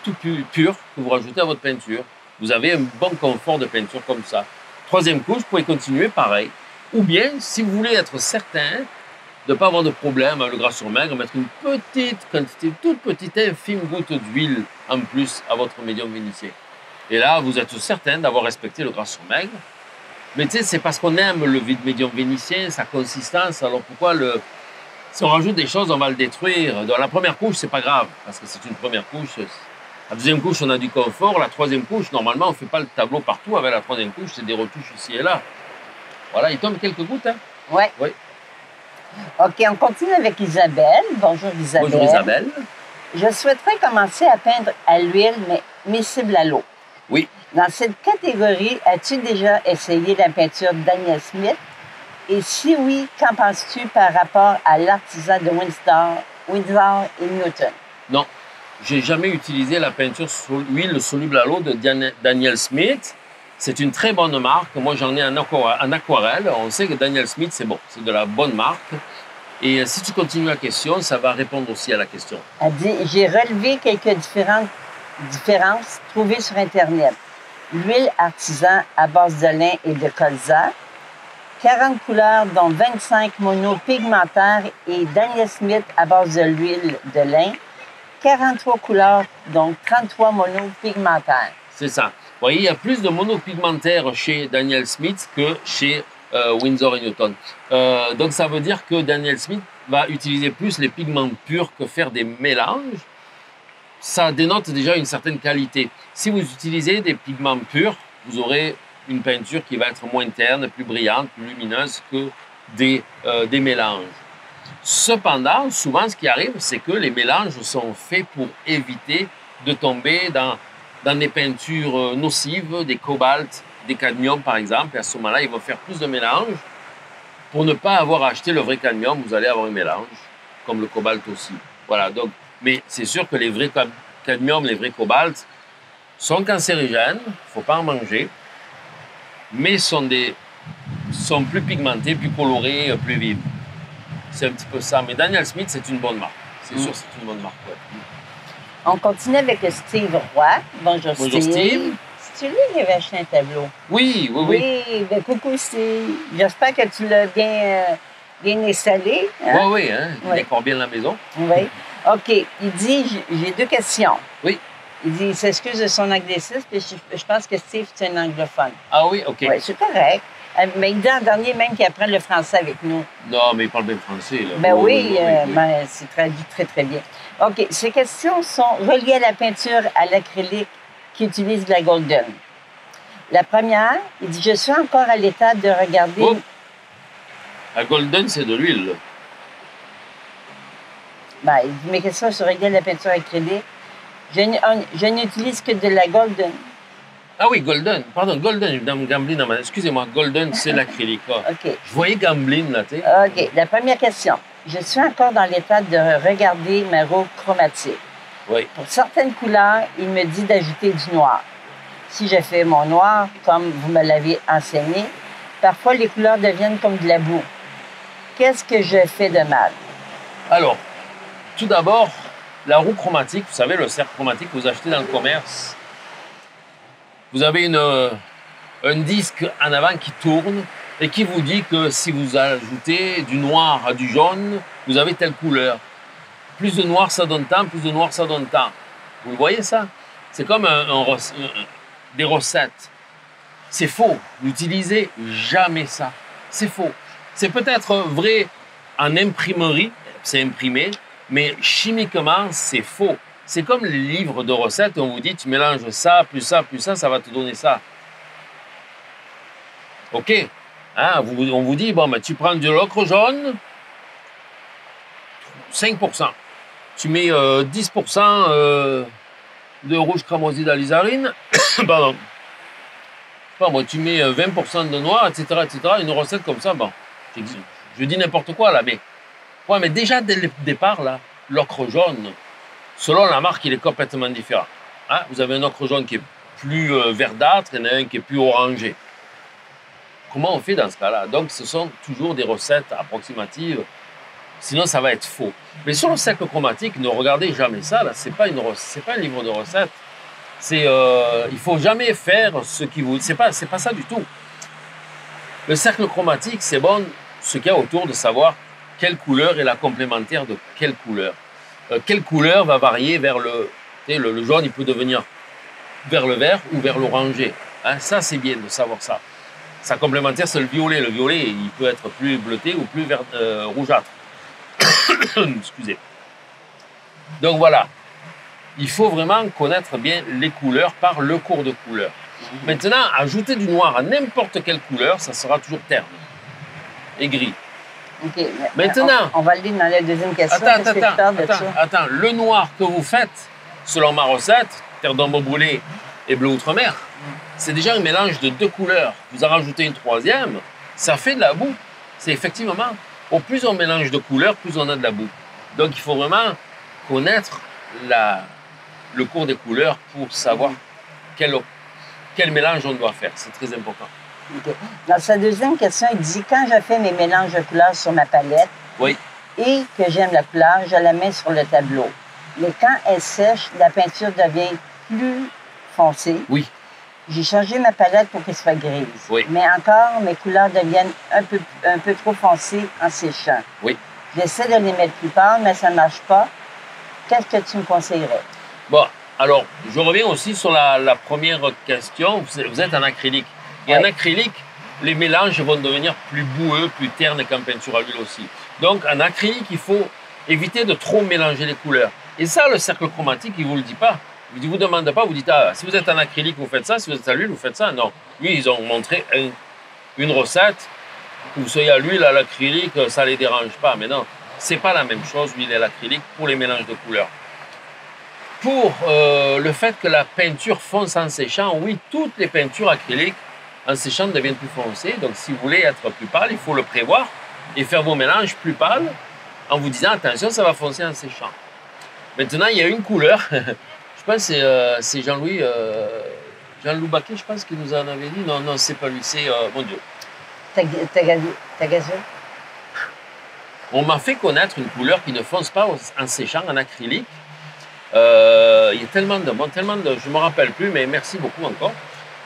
tout pu- pur que vous rajoutez à votre peinture. Vous avez un bon confort de peinture comme ça. Troisième couche, vous pouvez continuer pareil. Ou bien, si vous voulez être certain de ne pas avoir de problème avec le gras sur maigre, mettre une petite quantité, toute petite, infime goutte d'huile en plus à votre médium vénitien. Et là, vous êtes certain d'avoir respecté le gras sur maigre. Mais tu sais, c'est parce qu'on aime le vide médium vénitien, sa consistance. Alors pourquoi le. Si on rajoute des choses, on va le détruire? Dans la première couche, c'est pas grave, parce que c'est une première couche. La deuxième couche, on a du confort. La troisième couche, normalement, on ne fait pas le tableau partout. Avec la troisième couche, c'est des retouches ici et là. Voilà, il tombe quelques gouttes. Hein? Ouais. Oui. OK, on continue avec Isabelle. Bonjour Isabelle. Bonjour Isabelle. Je souhaiterais commencer à peindre à l'huile, mais mes cibles à l'eau. Oui. Dans cette catégorie, as-tu déjà essayé la peinture Daniel Smith? Et si oui, qu'en penses-tu par rapport à l'artisan de Windsor, Windsor et Newton? Non, j'ai jamais utilisé la peinture sur huile soluble à l'eau de Daniel Smith. C'est une très bonne marque. Moi, j'en ai en aqua- en aquarelle. On sait que Daniel Smith, c'est bon. C'est de la bonne marque. Et euh, si tu continues la question, ça va répondre aussi à la question. J'ai relevé quelques différentes différences trouvées sur Internet. L'huile artisan à base de lin et de colza, 40 couleurs, dont 25 monopigmentaires, et Daniel Smith à base de l'huile de lin, 43 couleurs, donc 33 monopigmentaires. C'est ça. Vous voyez, il y a plus de monopigmentaires chez Daniel Smith que chez euh, Windsor et Newton. Euh, donc, ça veut dire que Daniel Smith va utiliser plus les pigments purs que faire des mélanges. Ça dénote déjà une certaine qualité. Si vous utilisez des pigments purs, vous aurez une peinture qui va être moins terne, plus brillante, plus lumineuse que des, euh, des mélanges. Cependant, souvent, ce qui arrive, c'est que les mélanges sont faits pour éviter de tomber dans, dans des peintures euh, nocives, des cobaltes, des cadmiums, par exemple. Et à ce moment-là, ils vont faire plus de mélanges. Pour ne pas avoir acheté le vrai cadmium, vous allez avoir un mélange, comme le cobalt aussi. Voilà, donc, mais c'est sûr que les vrais cad- cadmiums, les vrais cobaltes, sont cancérigènes, il ne faut pas en manger, mais sont, des, sont plus pigmentés, plus colorés, euh, plus vifs. C'est un petit peu ça. Mais Daniel Smith, c'est une bonne marque. C'est Mm. sûr, c'est une bonne marque. ouais. On continue avec Steve Roy. Bonjour, Bonjour, Steve. C'est lui qui avait acheté un tableau. Oui, oui, oui. Oui, ben coucou Steve. J'espère que tu l'as bien, euh, bien installé. Oui, hein? oui, hein? il Oui. décore bien la maison? Oui. OK. Il dit, j'ai deux questions. Oui. Il dit, il s'excuse de son anglicisme, puis je, je pense que Steve, c'est un anglophone. Ah oui, OK. Oui, c'est correct. Euh, Mais il dit en dernier même qu'il apprend le français avec nous. Non, mais il parle bien français. Là. Ben oui, oui, euh, oui. ben, c'est traduit très, très bien. OK. Ces questions sont reliées à la peinture à l'acrylique qui utilise de la golden. La première, il dit Je suis encore à l'état de regarder. Oh. La golden, c'est de l'huile. Ben, il dit Mes questions sont reliées à la peinture acrylique. Je, n'utilise que de la golden. Ah oui, golden. Pardon, golden. Gamblin, excusez-moi, golden, c'est [LAUGHS] l'acrylique. ah. OK. Je voyais Gamblin, là, tu sais. OK. La première question. Je suis encore dans l'état de regarder ma roue chromatique. Oui. Pour certaines couleurs, il me dit d'ajouter du noir. Si je fais mon noir, comme vous me l'avez enseigné, parfois les couleurs deviennent comme de la boue. Qu'est-ce que je fais de mal? Alors, tout d'abord, la roue chromatique, vous savez, le cercle chromatique que vous achetez dans le commerce, vous avez une, euh, un disque en avant qui tourne et qui vous dit que si vous ajoutez du noir à du jaune, vous avez telle couleur. Plus de noir, ça donne tant, plus de noir, ça donne tant. Vous le voyez ça? C'est comme des recettes. C'est faux. N'utilisez jamais ça. C'est faux. C'est peut-être vrai en imprimerie, c'est imprimé, mais chimiquement, c'est faux. C'est comme les livres de recettes on vous dit tu mélanges ça, plus ça, plus ça, ça va te donner ça. OK? Vous- on vous dit, bon, ben, tu prends de l'ocre jaune, 5% Tu mets euh, 10% euh, de rouge cramoisi d'alizarine. [COUGHS] Pardon. Pas moi, tu mets euh, 20% de noir, etc., etc. Une recette comme ça, bon, je, je dis n'importe quoi là, mais ouais, mais déjà dès le départ là, l'ocre jaune, selon la marque, il est complètement différent. Hein, Vous avez un ocre jaune qui est plus euh, verdâtre, il y en a un qui est plus orangé. Comment on fait dans ce cas-là? Donc, ce sont toujours des recettes approximatives. Sinon, ça va être faux. Mais sur le cercle chromatique, ne regardez jamais ça. Là, c'est pas pas un livre de recettes. C'est, euh, il faut jamais faire ce qui vous. C'est pas, c'est pas ça du tout. Le cercle chromatique, c'est bon ce qu'il y a autour de savoir quelle couleur est la complémentaire de quelle couleur. Euh, quelle couleur va varier vers le, le, le jaune, il peut devenir vers le vert ou vers l'orangé. Hein, ça, c'est bien de savoir ça. Sa complémentaire, c'est le violet. Le violet, il peut être plus bleuté ou plus vert, euh, rougeâtre. [COUGHS] Excusez. Donc voilà. il faut vraiment connaître bien les couleurs par le cours de couleur. Maintenant, ajouter du noir à n'importe quelle couleur, ça sera toujours terne et gris. OK. Maintenant- On, on va aller dans la deuxième question. Attends, attends, attends, attends. Le noir que vous faites, selon ma recette, terre d'ombre brûlée et bleu outre-mer, c'est déjà un mélange de deux couleurs. Vous en rajoutez une troisième, ça fait de la boue. C'est effectivement, au plus on mélange de couleurs, plus on a de la boue. Donc il faut vraiment connaître la, le cours des couleurs pour savoir quel, quel mélange on doit faire. C'est très important. Dans sa deuxième question, il dit quand je fais mes mélanges de couleurs sur ma palette Oui. et que j'aime la couleur, je la mets sur le tableau. Mais quand elle sèche, la peinture devient plus Oui. J'ai changé ma palette pour qu'elle soit grise. Oui. Mais encore, mes couleurs deviennent un peu, un peu trop foncées en séchant. Oui. J'essaie de les mettre plus pâles, mais ça ne marche pas. Qu'est-ce que tu me conseillerais? Bon, alors, je reviens aussi sur la, la première question. Vous êtes, en acrylique. Et en acrylique, les mélanges vont devenir plus boueux, plus ternes qu'en peinture à l'huile aussi. Donc, en acrylique, il faut éviter de trop mélanger les couleurs. Et ça, le cercle chromatique, il ne vous le dit pas. Il ne vous demande pas, vous dites, ah, si vous êtes en acrylique, vous faites ça, si vous êtes à l'huile, vous faites ça. Non. Lui, ils ont montré un- une recette. Que vous soyez à l'huile, à l'acrylique, ça ne les dérange pas. Mais non, c'est pas la même chose, l'huile et l'acrylique, pour les mélanges de couleurs. Pour euh, le fait que la peinture fonce en séchant, oui, toutes les peintures acryliques en séchant deviennent plus foncées. Donc, si vous voulez être plus pâle, il faut le prévoir et faire vos mélanges plus pâles en vous disant attention, ça va foncer en séchant. Maintenant, il y a une couleur. [LAUGHS] pense c'est, euh, c'est Jean-Louis, euh, Jean-Louis Baquet, je pense, qui nous en avait dit. Non, non, c'est pas lui, c'est euh, mon Dieu. Gazé? On m'a fait connaître une couleur qui ne fonce pas en séchant en acrylique. Il y a tellement de monde, tellement de. Je ne me rappelle plus, mais merci beaucoup encore.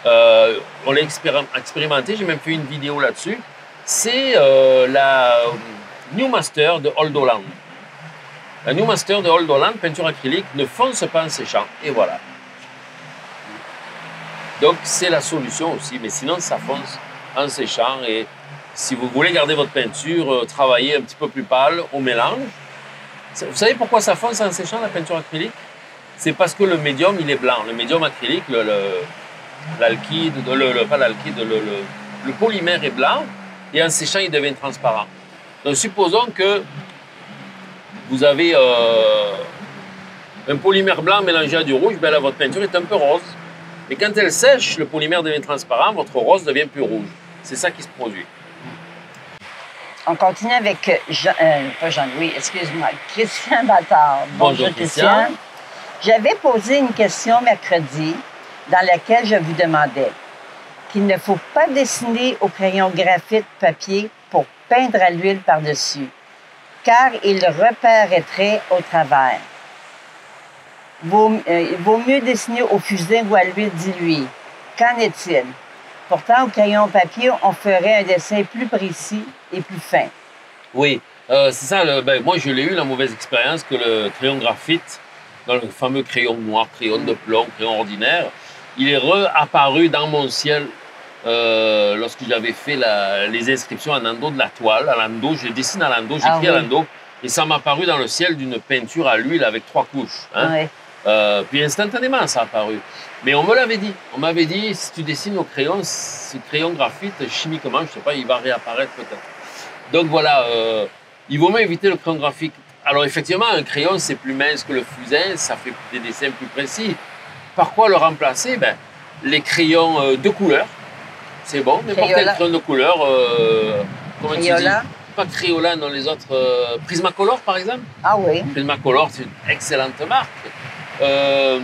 On l'a expérim- expérimenté, j'ai même fait une vidéo là-dessus. C'est la New Master de Old Holland. La New Master de Old Holland, peinture acrylique, ne fonce pas en séchant. Et voilà. Donc, c'est la solution aussi, mais sinon, ça fonce en séchant. Et si vous voulez garder votre peinture, euh, travailler un petit peu plus pâle au mélange, vous savez pourquoi ça fonce en séchant la peinture acrylique? C'est parce que le médium, il est blanc. Le médium acrylique, le- le- pas l'alkyd, le, le- le polymère est blanc et en séchant, il devient transparent. Donc, supposons que vous avez euh, un polymère blanc mélangé à du rouge, ben là, votre peinture est un peu rose. Et quand elle sèche, le polymère devient transparent, votre rose devient plus rouge. C'est ça qui se produit. On continue avec Jean, euh, pas Jean-Louis, excuse-moi, Christian Bâtard. Bonjour, Christian. J'avais posé une question mercredi dans laquelle je vous demandais qu'il ne faut pas dessiner au crayon graphite papier pour peindre à l'huile par-dessus, car il reparaîtrait au travers. Vaut, euh, il vaut mieux dessiner au fusain ou à l'huile diluée. Qu'en est-il? Pourtant, au crayon papier, on ferait un dessin plus précis et plus fin. Oui, euh, c'est ça. ben, moi, je l'ai eu la mauvaise expérience que le crayon graphite, le fameux crayon noir, crayon de plomb, crayon ordinaire, il est réapparu dans mon ciel euh, lorsque j'avais fait la- les inscriptions en endo de la toile. À l'endo, je dessine à l'endo, j'écris Ah oui. à et ça m'a apparu dans le ciel d'une peinture à l'huile avec trois couches. hein. Ouais. Euh, puis instantanément, ça a apparu. Mais on me l'avait dit. On m'avait dit, si tu dessines au crayon, ce crayon graphite, chimiquement, je sais pas, il va réapparaître peut-être. Donc voilà, euh, il vaut mieux éviter le crayon graphique. Alors effectivement, un crayon, c'est plus mince que le fusain, ça fait des dessins plus précis. Par quoi le remplacer? Ben, Les crayons de couleur, c'est bon. N'importe quel Crayola. crayon de couleur, euh, comment tu dis Crayola? Pas Crayola, dans les autres. euh, Prismacolor, par exemple Ah oui. Prismacolor, c'est une excellente marque. Euh,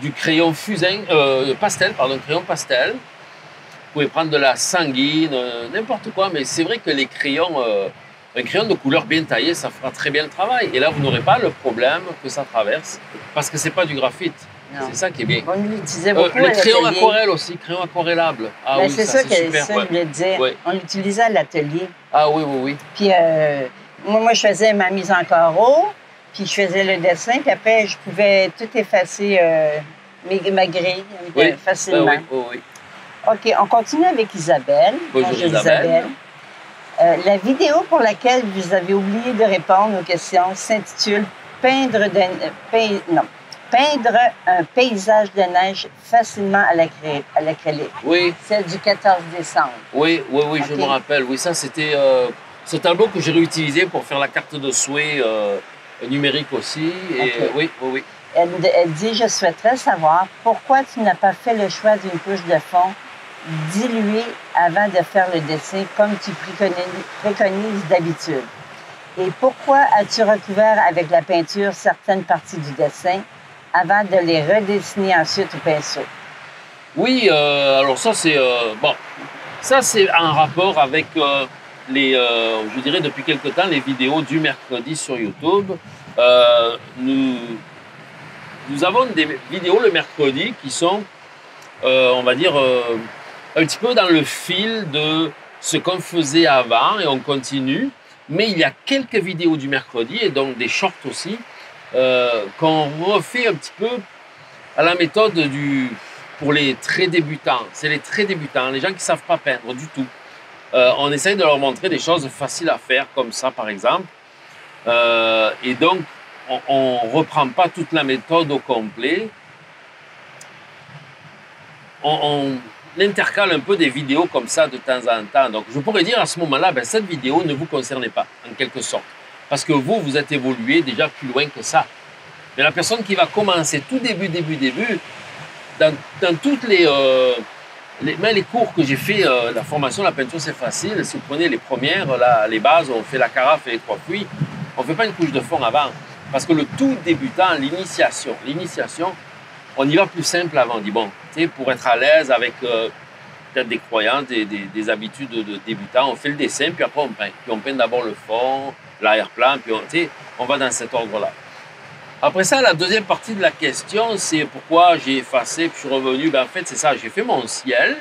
du crayon fusain, pastel, pardon, crayon pastel. Vous pouvez prendre de la sanguine, n'importe quoi, mais c'est vrai que les crayons, un crayon de couleur bien taillé, ça fera très bien le travail. Et là, vous n'aurez pas le problème que ça traverse, parce que c'est pas du graphite. C'est ça qui est bien. On l'utilisait Euh, beaucoup à crayons l'atelier. aquarelles aussi, crayons aquarellables. Ah Ben, oui, c'est ça, ça, que ça, ouais. je voulais dire. Ouais. On l'utilisait à l'atelier. Ah oui, oui, oui. Puis euh, moi, moi, je faisais ma mise en carreau, puis je faisais le dessin, puis après, je pouvais tout effacer euh, mes- ma grille euh, Oui. Ah facilement. oui, oui, oui. OK, on continue avec Isabelle. Bonjour, Isabelle. Euh, la vidéo pour laquelle vous avez oublié de répondre aux questions s'intitule Peindre euh, pein- non. Peindre un paysage de neige facilement à l'acry- à l'acrylique. Oui, Celle du 14 décembre. oui, oui, oui, je me rappelle. Oui, ça, c'était euh, ce tableau que j'ai réutilisé pour faire la carte de souhait euh, numérique aussi. Et oui, oui, oui. Elle, elle dit Je souhaiterais savoir pourquoi tu n'as pas fait le choix d'une couche de fond diluée avant de faire le dessin comme tu préconises d'habitude. Et pourquoi as-tu recouvert avec la peinture certaines parties du dessin avant de les redessiner ensuite au pinceau? Oui, euh, alors ça c'est euh, bon, ça c'est en rapport avec euh, les, euh, je dirais depuis quelque temps les vidéos du mercredi sur YouTube. Nous, nous avons des vidéos le mercredi qui sont, on va dire, un petit peu dans le fil de ce qu'on faisait avant et on continue. Mais il y a quelques vidéos du mercredi et donc des shorts aussi euh, qu'on refait un petit peu à la méthode du, pour les très débutants. C'est les très débutants, les gens qui ne savent pas peindre du tout. Euh, on essaye de leur montrer des choses faciles à faire, comme ça par exemple. Euh, et donc, on ne reprend pas toute la méthode au complet. On, on intercale un peu des vidéos comme ça de temps en temps. Donc, je pourrais dire à ce moment-là, ben, cette vidéo ne vous concerne pas, en quelque sorte. Parce que vous, vous êtes évolué déjà plus loin que ça. Mais la personne qui va commencer tout début, début, début, dans, dans toutes les, euh, même les cours que j'ai fait, euh, la formation, la peinture, c'est facile. Si vous prenez les premières, les bases, on fait la carafe et les trois puits, on ne fait pas une couche de fond avant. Parce que le tout débutant, l'initiation, l'initiation, on y va plus simple avant. On dit, bon, pour être à l'aise avec euh, peut-être des croyances, des, des, des habitudes de, de débutant, on fait le dessin, puis après on peint. Puis on peint d'abord le fond, l'arrière-plan, puis on, on va dans cet ordre-là. Après ça, la deuxième partie de la question, c'est pourquoi j'ai effacé puis je suis revenu. Ben, en fait, c'est ça, j'ai fait mon ciel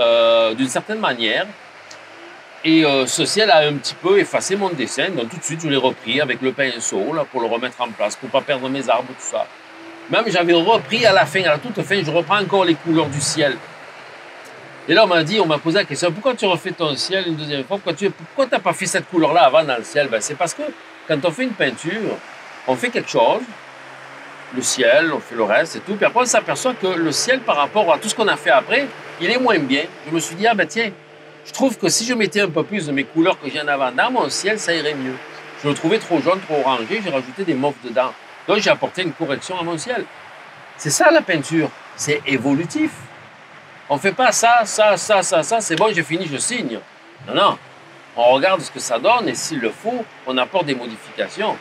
euh, d'une certaine manière. Et euh, ce ciel a un petit peu effacé mon dessin. Donc tout de suite, je l'ai repris avec le pinceau là, pour le remettre en place, pour ne pas perdre mes arbres, tout ça. Même j'avais repris à la fin, à la toute fin, je reprends encore les couleurs du ciel. Et là, on m'a dit, on m'a posé la question, pourquoi tu refais ton ciel une deuxième fois? Pourquoi tu pourquoi n'as pas fait cette couleur-là avant dans le ciel? Ben, c'est parce que quand on fait une peinture, on fait quelque chose, le ciel, on fait le reste et tout, puis après on s'aperçoit que le ciel par rapport à tout ce qu'on a fait après, il est moins bien. Je me suis dit, ah ben tiens, je trouve que si je mettais un peu plus de mes couleurs que j'ai en avant dans mon ciel, ça irait mieux. Je le trouvais trop jaune, trop orangé, j'ai rajouté des mauves dedans. Donc j'ai apporté une correction à mon ciel. C'est ça la peinture, c'est évolutif. On ne fait pas ça, ça, ça, ça, ça, c'est bon, j'ai fini, je signe. Non, non. On regarde ce que ça donne et s'il le faut, on apporte des modifications.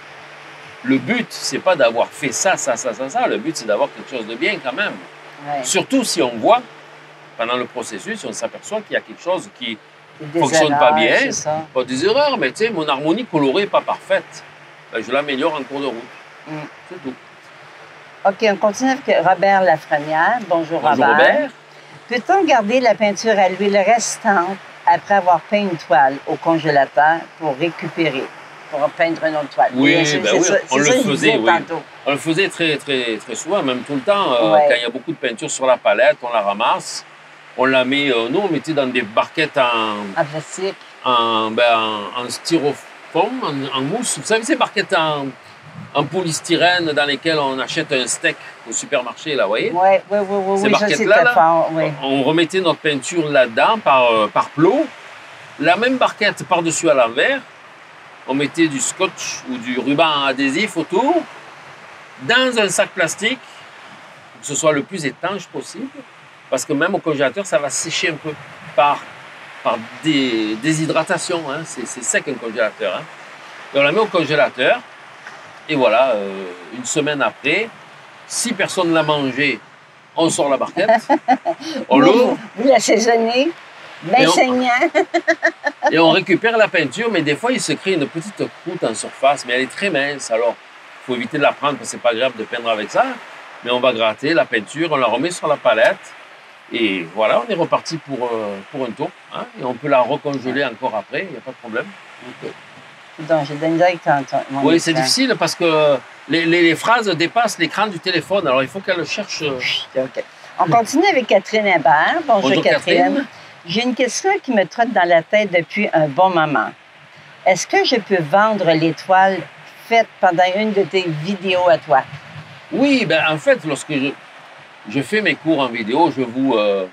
Le but, c'est pas d'avoir fait ça, ça, ça, ça, ça. Le but, c'est d'avoir quelque chose de bien quand même. Ouais. Surtout si on voit, pendant le processus, on s'aperçoit qu'il y a quelque chose qui Des fonctionne pas bien. pas des erreurs, mais tu sais, mon harmonie colorée n'est pas parfaite. Ben, je l'améliore en cours de route. Mm. C'est tout. OK, on continue avec Robert Lafrenière. Bonjour, Bonjour Robert. Peut-on garder la peinture à l'huile restante après avoir peint une toile au congélateur pour récupérer, pour peindre une autre toile? Oui, ben oui, ça, on le ça faisait, oui. On le faisait très, très, très souvent, même tout le temps. euh, Ouais. Quand il y a beaucoup de peinture sur la palette, on la ramasse. On la met, euh, nous, on mettait dans des barquettes en, En plastique. en, ben, en, en styrofoam, en, en mousse. Vous savez, ces barquettes en, en polystyrène dans lesquelles on achète un steak au supermarché, là, vous voyez? Oui, oui, oui, oui, Ces oui, barquettes-là, là, oui. On remettait notre peinture là-dedans par, euh, par plot. La même barquette par-dessus à l'envers. On mettait du scotch ou du ruban adhésif autour, dans un sac plastique, pour que ce soit le plus étanche possible. Parce que même au congélateur, ça va sécher un peu par, par des, déshydratation. Hein. C'est, c'est sec un congélateur. hein. Et on la met au congélateur. Et voilà, euh, une semaine après, si personne ne l'a mangé, on sort la barquette, [LAUGHS] on l'ouvre Vous l'assaisonnez, bien Et on- saignant. [LAUGHS] et on récupère la peinture, mais des fois, il se crée une petite croûte en surface, mais elle est très mince. Alors, il faut éviter de la prendre parce que c'est pas agréable de peindre avec ça. Mais on va gratter la peinture, on la remet sur la palette. Et voilà, on est reparti pour, euh, pour un tour. hein. et on peut la recongeler encore après, il n'y a pas de problème. Donc, Oui, c'est difficile parce que les, les- les phrases dépassent l'écran du téléphone. Alors, il faut qu'elle cherche. euh, OK. On continue avec Catherine Hébert. Bonjour, Bonjour, Catherine. Catherine. J'ai une question qui me trotte dans la tête depuis un bon moment. Est-ce que je peux vendre les toiles faites pendant une de tes vidéos à toi? Oui, ben, en fait, lorsque je, je fais mes cours en vidéo, je vous, euh,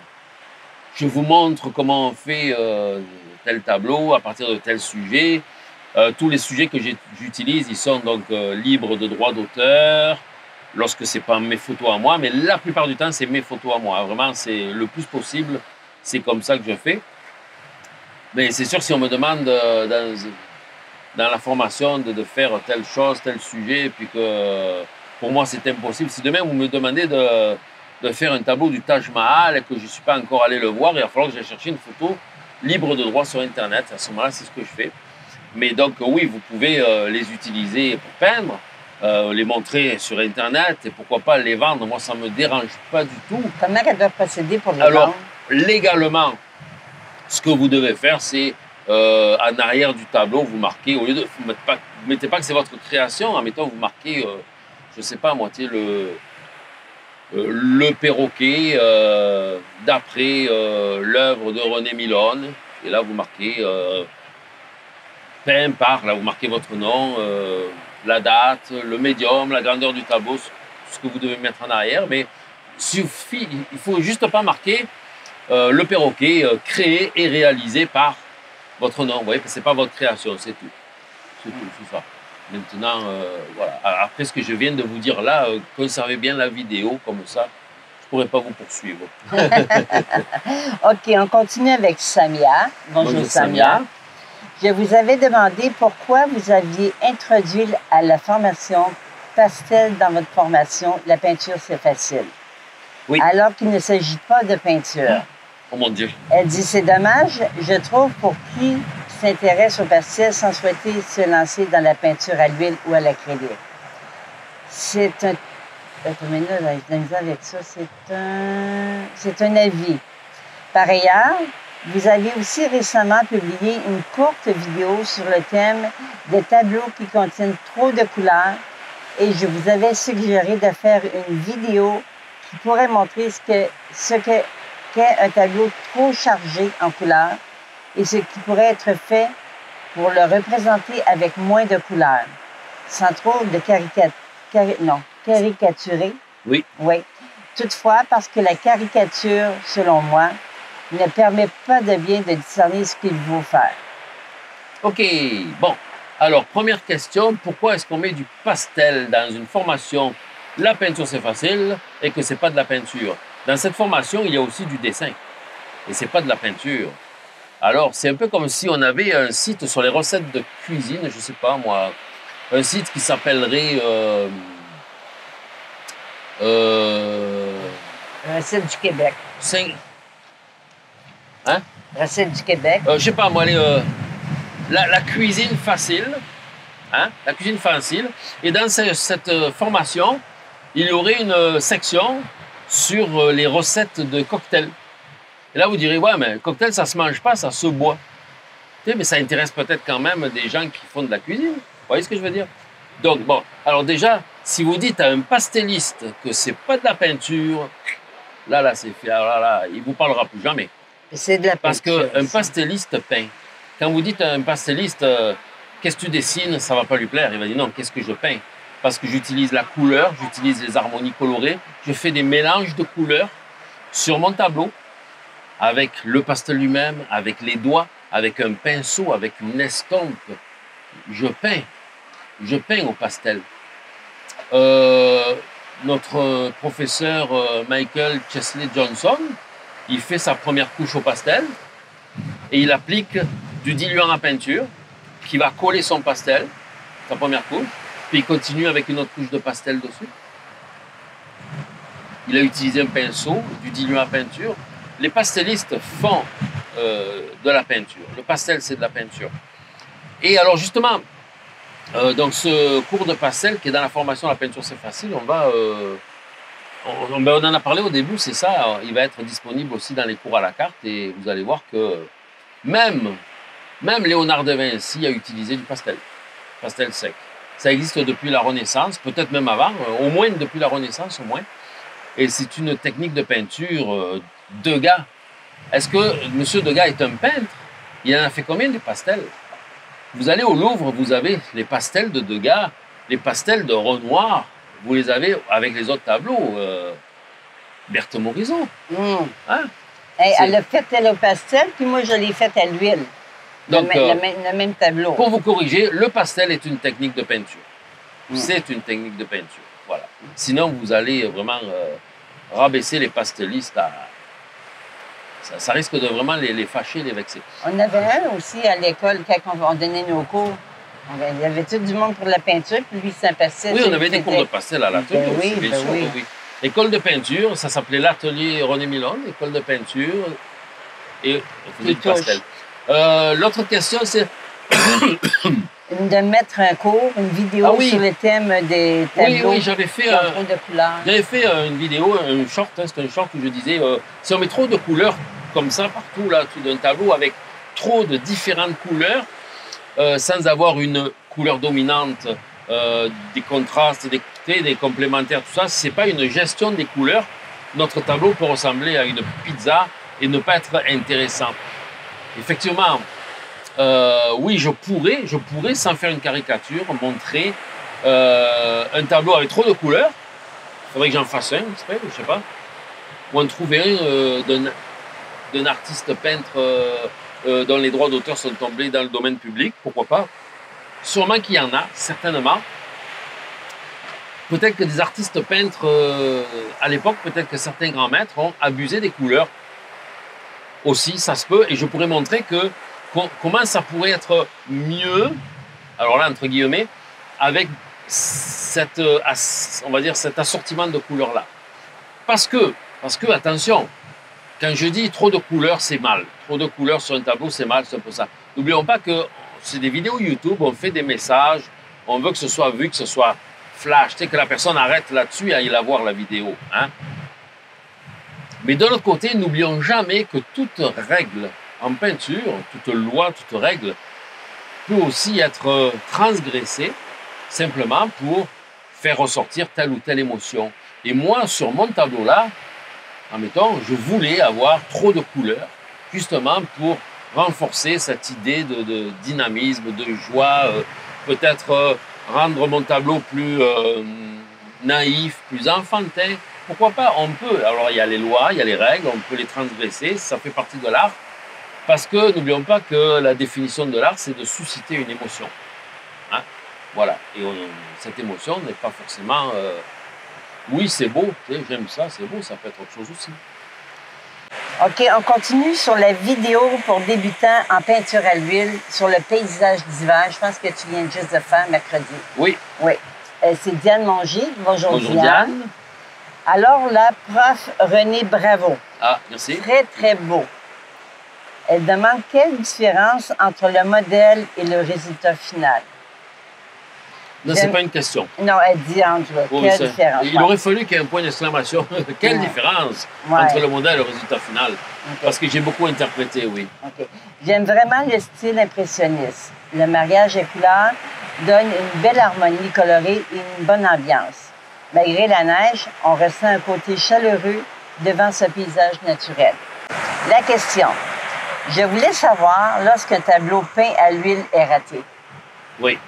je vous montre comment on fait euh, tel tableau à partir de tel sujet. Euh, tous les sujets que j'utilise, ils sont donc euh, libres de droit d'auteur, lorsque c'est pas mes photos à moi, mais la plupart du temps, c'est mes photos à moi. Vraiment, c'est le plus possible, c'est comme ça que je fais. Mais c'est sûr, si on me demande euh, dans, la formation de, faire telle chose, tel sujet, puis que pour moi c'est impossible, si demain vous me demandez de, de faire un tableau du Taj Mahal et que je ne suis pas encore allé le voir, il va falloir que j'aille chercher une photo libre de droit sur Internet. À ce moment-là, c'est ce que je fais. Mais donc, oui, vous pouvez euh, les utiliser pour peindre, euh, les montrer sur Internet et pourquoi pas les vendre. Moi, ça ne me dérange pas du tout. Comment elle doit procéder pour les Alors, vendre? légalement, ce que vous devez faire, c'est euh, en arrière du tableau, vous marquez, au lieu de. Vous ne mettez mettez pas que c'est votre création, en mettant, vous marquez, euh, je ne sais pas, à moitié le, euh, le perroquet euh, d'après l'œuvre de René Milone. Et là, vous marquez peint par, là, vous marquez votre nom, euh, la date, le médium, la grandeur du tableau, ce que vous devez mettre en arrière. Mais suffit, il faut juste pas marquer euh, le perroquet euh, créé et réalisé par votre nom. Vous voyez, c'est pas votre création, c'est tout. C'est tout, c'est ça. Maintenant, euh, voilà. Après ce que je viens de vous dire là, conservez bien la vidéo comme ça. Je pourrais pas vous poursuivre. [LAUGHS] OK, on continue avec Samia. Bonjour, Samia. Je vous avais demandé pourquoi vous aviez introduit à la formation pastel dans votre formation, la peinture c'est facile. Oui. Alors qu'il ne s'agit pas de peinture. Oh mon Dieu. Elle dit c'est dommage, je trouve, pour qui s'intéresse au pastel sans souhaiter se lancer dans la peinture à l'huile ou à l'acrylique. C'est un. C'est un. C'est un avis. Par ailleurs, vous avez aussi récemment publié une courte vidéo sur le thème des tableaux qui contiennent trop de couleurs et je vous avais suggéré de faire une vidéo qui pourrait montrer ce que ce que qu'est un tableau trop chargé en couleurs et ce qui pourrait être fait pour le représenter avec moins de couleurs, sans trop de caricature, non, caricaturer. Oui. Oui. Toutefois, parce que la caricature, selon moi, ne permet pas de bien de discerner ce qu'il faut faire. OK. Bon. Alors, première question, pourquoi est-ce qu'on met du pastel dans une formation? La peinture, c'est facile et que c'est pas de la peinture. Dans cette formation, il y a aussi du dessin et c'est pas de la peinture. Alors, c'est un peu comme si on avait un site sur les recettes de cuisine, je sais pas moi, un site qui s'appellerait euh, euh, Recette du Québec. Cinq- Recette du Québec. euh, je sais pas moi, les, euh, la, la cuisine facile, hein, la cuisine facile. Et dans ce- cette euh, formation, il y aurait une euh, section sur les recettes de cocktails. Et là, vous direz, ouais, mais cocktail, ça se mange pas, ça se boit. Tu sais, mais ça intéresse peut-être quand même des gens qui font de la cuisine. Vous voyez ce que je veux dire? Donc, bon, alors déjà, si vous dites à un pastelliste que c'est pas de la peinture, là, là, c'est fait. Alors là, là, il vous parlera plus jamais. C'est de la Parce qu'un pastelliste peint. Quand vous dites à un pastelliste, euh, qu'est-ce que tu dessines, ça va pas lui plaire. Il va dire non, qu'est-ce que je peins? Parce que j'utilise la couleur, j'utilise les harmonies colorées, je fais des mélanges de couleurs sur mon tableau, avec le pastel lui-même, avec les doigts, avec un pinceau, avec une estompe. Je peins. Je peins au pastel. Euh, notre professeur euh, Michael Chesley Johnson, il fait sa première couche au pastel et il applique du diluant à peinture qui va coller son pastel, sa première couche, puis il continue avec une autre couche de pastel dessus. Il a utilisé un pinceau, du diluant à peinture. Les pastellistes font euh, de la peinture. Le pastel, c'est de la peinture. Et alors justement, euh, ce cours de pastel qui est dans la formation La peinture, c'est facile, on va... euh, ben, on en a parlé au début, c'est ça. Il va être disponible aussi dans les cours à la carte et vous allez voir que même, même Léonard de Vinci a utilisé du pastel, pastel sec. Ça existe depuis la Renaissance, peut-être même avant, euh, au moins depuis la Renaissance au moins. Et c'est une technique de peinture. euh, Degas. Est-ce que M. Degas est un peintre? Il en a fait combien de pastels? Vous allez au Louvre, vous avez les pastels de Degas, les pastels de Renoir, vous les avez avec les autres tableaux. Euh, Berthe Morisot. Hum. Hein? C'est- elle l'a fait elle au pastel, puis moi, je l'ai faite à l'huile. Le, Donc, euh, le le même tableau. Pour vous corriger, le pastel est une technique de peinture. Mm. C'est une technique de peinture. Voilà. Sinon, vous allez vraiment euh, rabaisser les pastelistes à. Ça, ça risque de vraiment les, les fâcher, les vexer. On avait un aussi à l'école, quand on donnait nos cours. On avait- Il y avait tout du monde pour la peinture, puis lui, c'est un pastel. Oui, on avait des cours de pastel à l'atelier Ben oui, bien ben sûr. oui. oui. École de peinture, ça s'appelait l'atelier René Milon, école de peinture. Et on faisait du pastel. Euh, L'autre question, c'est. [COUGHS] De mettre un cours, une vidéo Ah oui. sur le thème des Oui, tableaux oui, j'avais fait un. trop de couleurs. J'avais fait euh, une vidéo, un short, hein, c'était un short où je disais euh, si on met trop de couleurs comme ça partout là, tout d'un tableau avec trop de différentes couleurs, euh, sans avoir une couleur dominante, euh, des contrastes, des, des complémentaires, tout ça, c'est pas une gestion des couleurs. Notre tableau peut ressembler à une pizza et ne pas être intéressant. Effectivement, euh, oui, je pourrais, je pourrais, sans faire une caricature, montrer un tableau avec trop de couleurs. Il faudrait que j'en fasse un, je sais pas. Ou en trouver un d'un artiste peintre euh, dont les droits d'auteur sont tombés dans le domaine public, pourquoi pas. Sûrement qu'il y en a, certainement. Peut-être que des artistes peintres, euh, à l'époque, peut-être que certains grands maîtres ont abusé des couleurs. Aussi, ça se peut. Et je pourrais montrer que co- comment ça pourrait être mieux, alors là, entre guillemets, avec cette, euh, on va dire, cet assortiment de couleurs-là. Parce que, parce que, attention, quand je dis trop de couleurs, c'est mal. Trop de couleurs sur un tableau, c'est mal, c'est un peu ça. N'oublions pas que c'est des vidéos YouTube, on fait des messages, on veut que ce soit vu, que ce soit flash, que la personne arrête là-dessus et aille la voir la vidéo. Hein? Mais de l'autre côté, n'oublions jamais que toute règle en peinture, toute loi, toute règle peut aussi être euh, transgressée simplement pour faire ressortir telle ou telle émotion. Et moi, sur mon tableau-là, admettons, je voulais avoir trop de couleurs, justement pour renforcer cette idée de, dynamisme, de joie, euh, peut-être euh, rendre mon tableau plus euh, naïf, plus enfantin. Pourquoi pas? On peut. Alors, il y a les lois, il y a les règles, on peut les transgresser, ça fait partie de l'art. Parce que n'oublions pas que la définition de l'art, c'est de susciter une émotion. Hein voilà. Et cette émotion n'est pas forcément. Oui, c'est beau, j'aime ça, c'est beau, ça peut être autre chose aussi. OK, on continue sur la vidéo pour débutants en peinture à l'huile sur le paysage d'hiver. Je pense que tu viens juste de faire mercredi. Oui, Oui. Euh, c'est Diane Mongier. Bonjour, bonjour Diane. Diane. Alors, la prof René Bravo. Ah, merci. Très, très beau. Elle demande quelle différence entre le modèle et le résultat final? Non, c'est pas une question. Non, elle dit. Oui, quelle différence? Il aurait fallu qu'il y ait un point d'exclamation. [LAUGHS] Quelle Ouais. différence Ouais. entre le modèle et le résultat final. Parce que j'ai beaucoup interprété, oui. OK. J'aime vraiment le style impressionniste. Le mariage et couleurs donne une belle harmonie colorée et une bonne ambiance. Malgré la neige, on ressent un côté chaleureux devant ce paysage naturel. La question. Je voulais savoir, lorsqu'un tableau peint à l'huile est raté, Oui.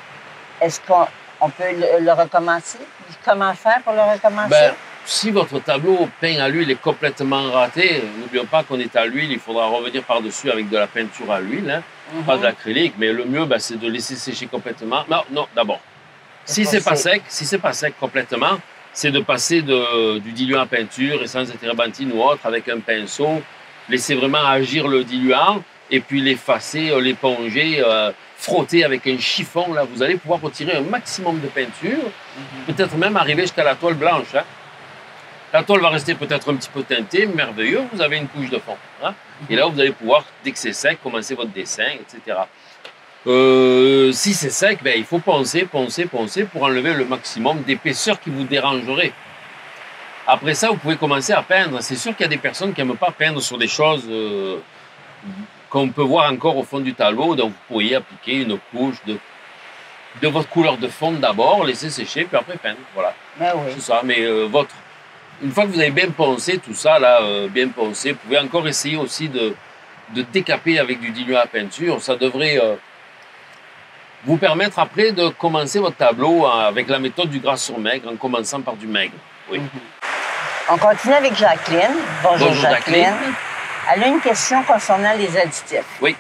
est-ce qu'on on peut le, le recommencer? Comment faire pour le recommencer? Ben, si votre tableau peint à l'huile est complètement raté, n'oublions pas qu'on est à l'huile, il faudra revenir par-dessus avec de la peinture à l'huile, hein, Mhm. pas de l'acrylique, mais le mieux, ben, c'est de laisser sécher complètement. Non, non, d'abord. Si C'est pas sec, si c'est pas sec complètement, c'est de passer de- du diluant à peinture, essence de térébenthine ou autre, avec un pinceau, laisser vraiment agir le diluant, et puis l'effacer, euh, l'éponger, euh, frotter avec un chiffon. Là, vous allez pouvoir retirer un maximum de peinture, Mhm. peut-être même arriver jusqu'à la toile blanche. hein. La toile va rester peut-être un petit peu teintée, merveilleux, vous avez une couche de fond. hein. Et là, vous allez pouvoir, dès que c'est sec, commencer votre dessin, etc. Euh, si c'est sec, ben, il faut poncer, poncer, poncer pour enlever le maximum d'épaisseur qui vous dérangerait. Après ça, vous pouvez commencer à peindre. C'est sûr qu'il y a des personnes qui n'aiment pas peindre sur des choses euh, qu'on peut voir encore au fond du tableau. Donc, vous pourriez appliquer une couche de, de votre couleur de fond d'abord, laisser sécher, puis après peindre. Voilà. Ben oui. C'est ça, mais euh, votre. Une fois que vous avez bien poncé tout ça, là, euh, bien poncé, vous pouvez encore essayer aussi de, de décaper avec du diluant à peinture. Ça devrait. euh, vous permettre après de commencer votre tableau euh, avec la méthode du gras sur maigre en commençant par du maigre. Oui. On continue avec Jacqueline. Bonjour, Bonjour, Jacqueline. Jacqueline. Elle a une question concernant les additifs. Oui.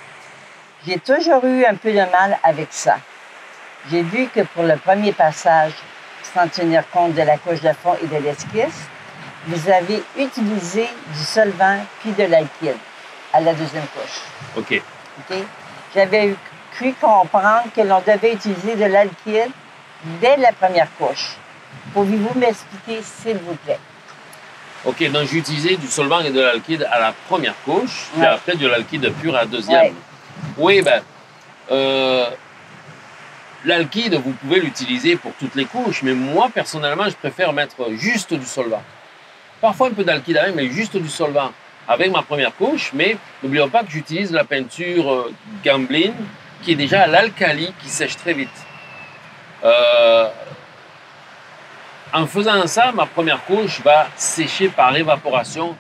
J'ai toujours eu un peu de mal avec ça. J'ai vu que pour le premier passage, sans tenir compte de la couche de fond et de l'esquisse, vous avez utilisé du solvant puis de l'alkyd à la deuxième couche. OK. OK? J'avais cru comprendre que l'on devait utiliser de l'alkyd dès la première couche. Pouvez-vous m'expliquer, s'il vous plaît? OK, donc j'ai utilisé du solvant et de l'alkyd à la première couche, puis Ouais. après de l'alkyd pur à la deuxième. Ouais. Oui, ben, euh, l'alkyd, vous pouvez l'utiliser pour toutes les couches, mais moi, personnellement, je préfère mettre juste du solvant. Parfois un peu d'alkyd avec, mais juste du solvant avec ma première couche, mais n'oublions pas que j'utilise la peinture euh, Gamblin, qui est déjà à l'alcali, qui sèche très vite. Euh, en faisant ça, ma première couche va sécher par évaporation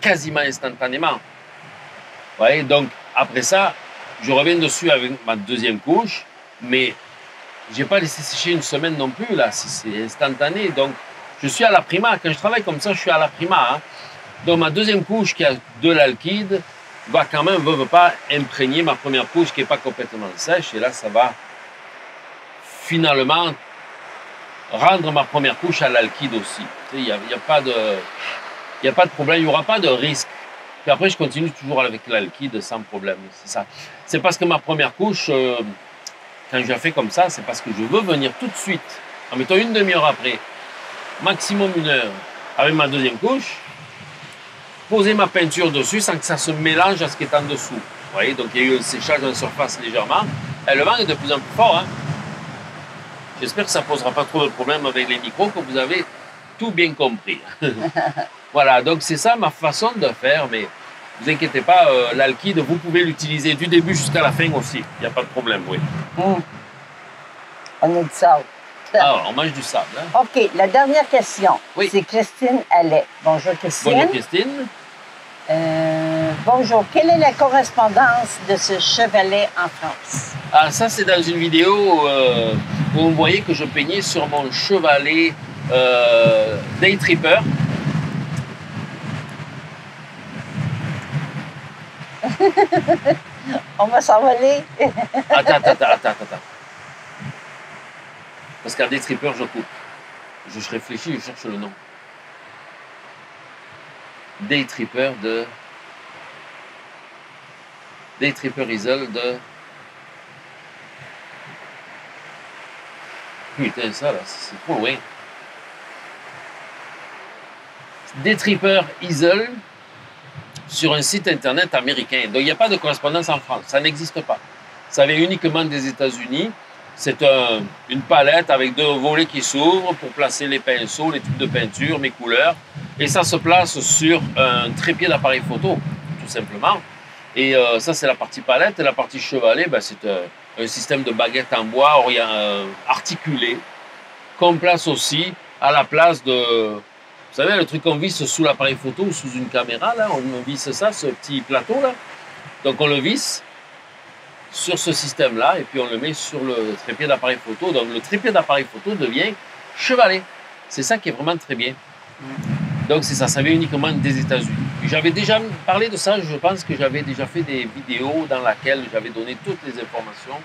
quasiment instantanément. Vous voyez, donc après ça, je reviens dessus avec ma deuxième couche, mais j'ai pas laissé sécher une semaine non plus, là, c'est instantané. Donc, je suis à la prima. Quand je travaille comme ça, je suis à la prima. hein. Donc, ma deuxième couche qui a de l'alkyd va quand même, veut, veut pas, imprégner ma première couche qui n'est pas complètement sèche. Et là, ça va finalement rendre ma première couche à l'alkyd aussi. Il n'y a, y a pas de... N'y a pas de problème, il n'y aura pas de risque. Puis après, je continue toujours avec l'alkyd sans problème. C'est ça. C'est parce que ma première couche, euh, quand je la fais comme ça, c'est parce que je veux venir tout de suite, en mettant une demi-heure après, maximum une heure, avec ma deuxième couche, poser ma peinture dessus sans que ça se mélange à ce qui est en dessous. Vous voyez, donc il y a eu un séchage en surface légèrement. Et le vent est de plus en plus fort. hein. J'espère que ça ne posera pas trop de problèmes avec les micros, que vous avez tout bien compris. [LAUGHS] voilà, donc c'est ça ma façon de faire, mais vous inquiétez pas, euh, l'alkyd, vous pouvez l'utiliser du début jusqu'à la fin aussi. Il n'y a pas de problème, oui. Hum. On est du sable. Alors, [LAUGHS] on mange du sable. hein. OK, la dernière question. Oui. C'est Christine Allais. Bonjour, Christine. Bonjour Christine. Euh, bonjour. Quelle est la correspondance de ce chevalet en France? Ah, ça, c'est dans une vidéo euh, où vous voyez que je peignais sur mon chevalet euh, Day Tripper. [LAUGHS] On va s'envoler. Attends, attends, attends, attends, attends. Parce qu'un Day Tripper, je coupe. Je, je réfléchis, je cherche le nom. Day Tripper de. Day Tripper Isle de. Putain, ça, là, c'est trop loin. Day Tripper Isle sur un site internet américain. Donc, il n'y a pas de correspondance en France. Ça n'existe pas. Ça vient uniquement des États-Unis. C'est un- une palette avec deux volets qui s'ouvrent pour placer les pinceaux, les tubes de peinture, mes couleurs. Et ça se place sur un trépied d'appareil photo, tout simplement. Et euh, ça, c'est la partie palette. Et la partie chevalet, ben, c'est un système de baguette en bois euh, articulé qu'on place aussi à la place de... Vous savez, le truc qu'on visse sous l'appareil photo ou sous une caméra, là, on visse ça, ce petit plateau, là. Donc, on le visse sur ce système-là et puis on le met sur le trépied d'appareil photo. Donc, le trépied d'appareil photo devient chevalet. C'est ça qui est vraiment très bien. Donc, c'est ça, ça vient uniquement des États-Unis. J'avais déjà parlé de ça, je pense que j'avais déjà fait des vidéos dans lesquelles j'avais donné toutes les informations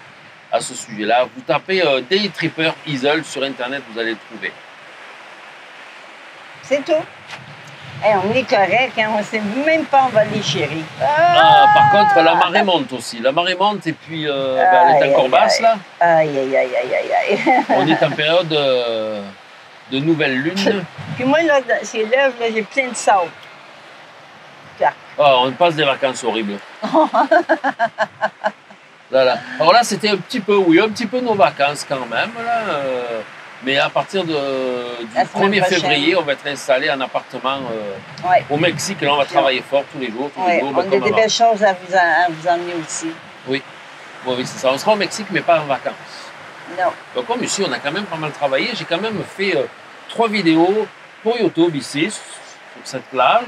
à ce sujet-là. Vous tapez euh, Day Tripper Easel sur Internet, vous allez le trouver. C'est tout. Hey, on est correct, hein? on ne s'est même pas envolé, chérie. Ah, par contre, la marée monte aussi. La marée monte et puis euh, ben, elle est encore basse là. Aïe, aïe, aïe, aïe, aïe, aïe. On est en période euh, de nouvelle lune. [LAUGHS] Puis moi, là, ces lèvres, là, j'ai plein de sable. Ah, on passe des vacances horribles. [LAUGHS] Là, là. Alors là, c'était un petit peu, oui, un petit peu nos vacances quand même. Là, euh, mais à partir de, du La semaine 1er prochaine. février, on va être installé en appartement euh, Ouais. au Mexique. Là, on va travailler fort tous les jours, tous les Ouais, jours. on ben, a des belles choses à vous, en- à vous emmener aussi. Oui, oui, c'est ça. On sera au Mexique, mais pas en vacances. Non. Donc, comme ici, on a quand même pas mal travaillé, j'ai quand même fait euh, trois vidéos pour YouTube ici, sur cette plage,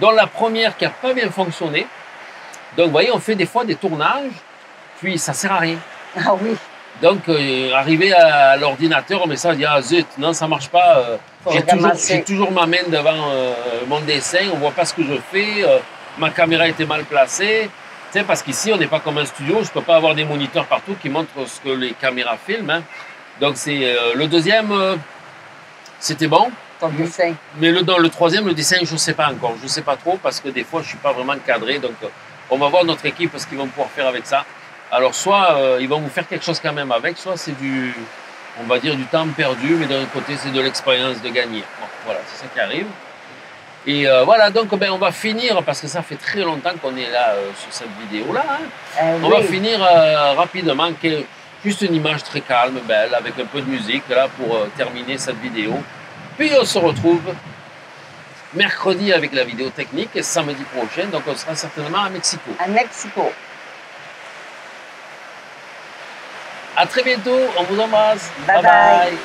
dont la première qui n'a pas bien fonctionné. Donc, vous voyez, on fait des fois des tournages, puis ça sert à rien. Ah oui. Donc, euh, arrivé à, l'ordinateur, on met ça, on dit Ah zut, non, ça marche pas. euh, j'ai toujours, toujours ma main devant euh, mon dessin, on voit pas ce que je fais, euh, ma caméra était mal placée. Tu sais, parce qu'ici, on n'est pas comme un studio, je peux pas avoir des moniteurs partout qui montrent ce que les caméras filment. hein. Donc, c'est euh, le deuxième, c'était bon? Ton dessin. Mais le, dans le troisième, le dessin, je ne sais pas encore. Je ne sais pas trop parce que des fois, je ne suis pas vraiment cadré. Donc, euh, on va voir notre équipe ce qu'ils vont pouvoir faire avec ça. Alors, soit euh, ils vont vous faire quelque chose quand même avec, soit c'est du, on va dire, du temps perdu, mais d'un côté, c'est de l'expérience de gagner. Bon, voilà, c'est ça qui arrive. Et euh, voilà, donc ben, on va finir, parce que ça fait très longtemps qu'on est là euh, sur cette vidéo-là. hein. Euh, On va finir rapidement, juste une image très calme, belle, avec un peu de musique là pour euh, terminer cette vidéo. Puis on se retrouve mercredi avec la vidéo technique et samedi prochain, donc on sera certainement à Mexico. À Mexico. À très bientôt, on vous embrasse. Bye bye.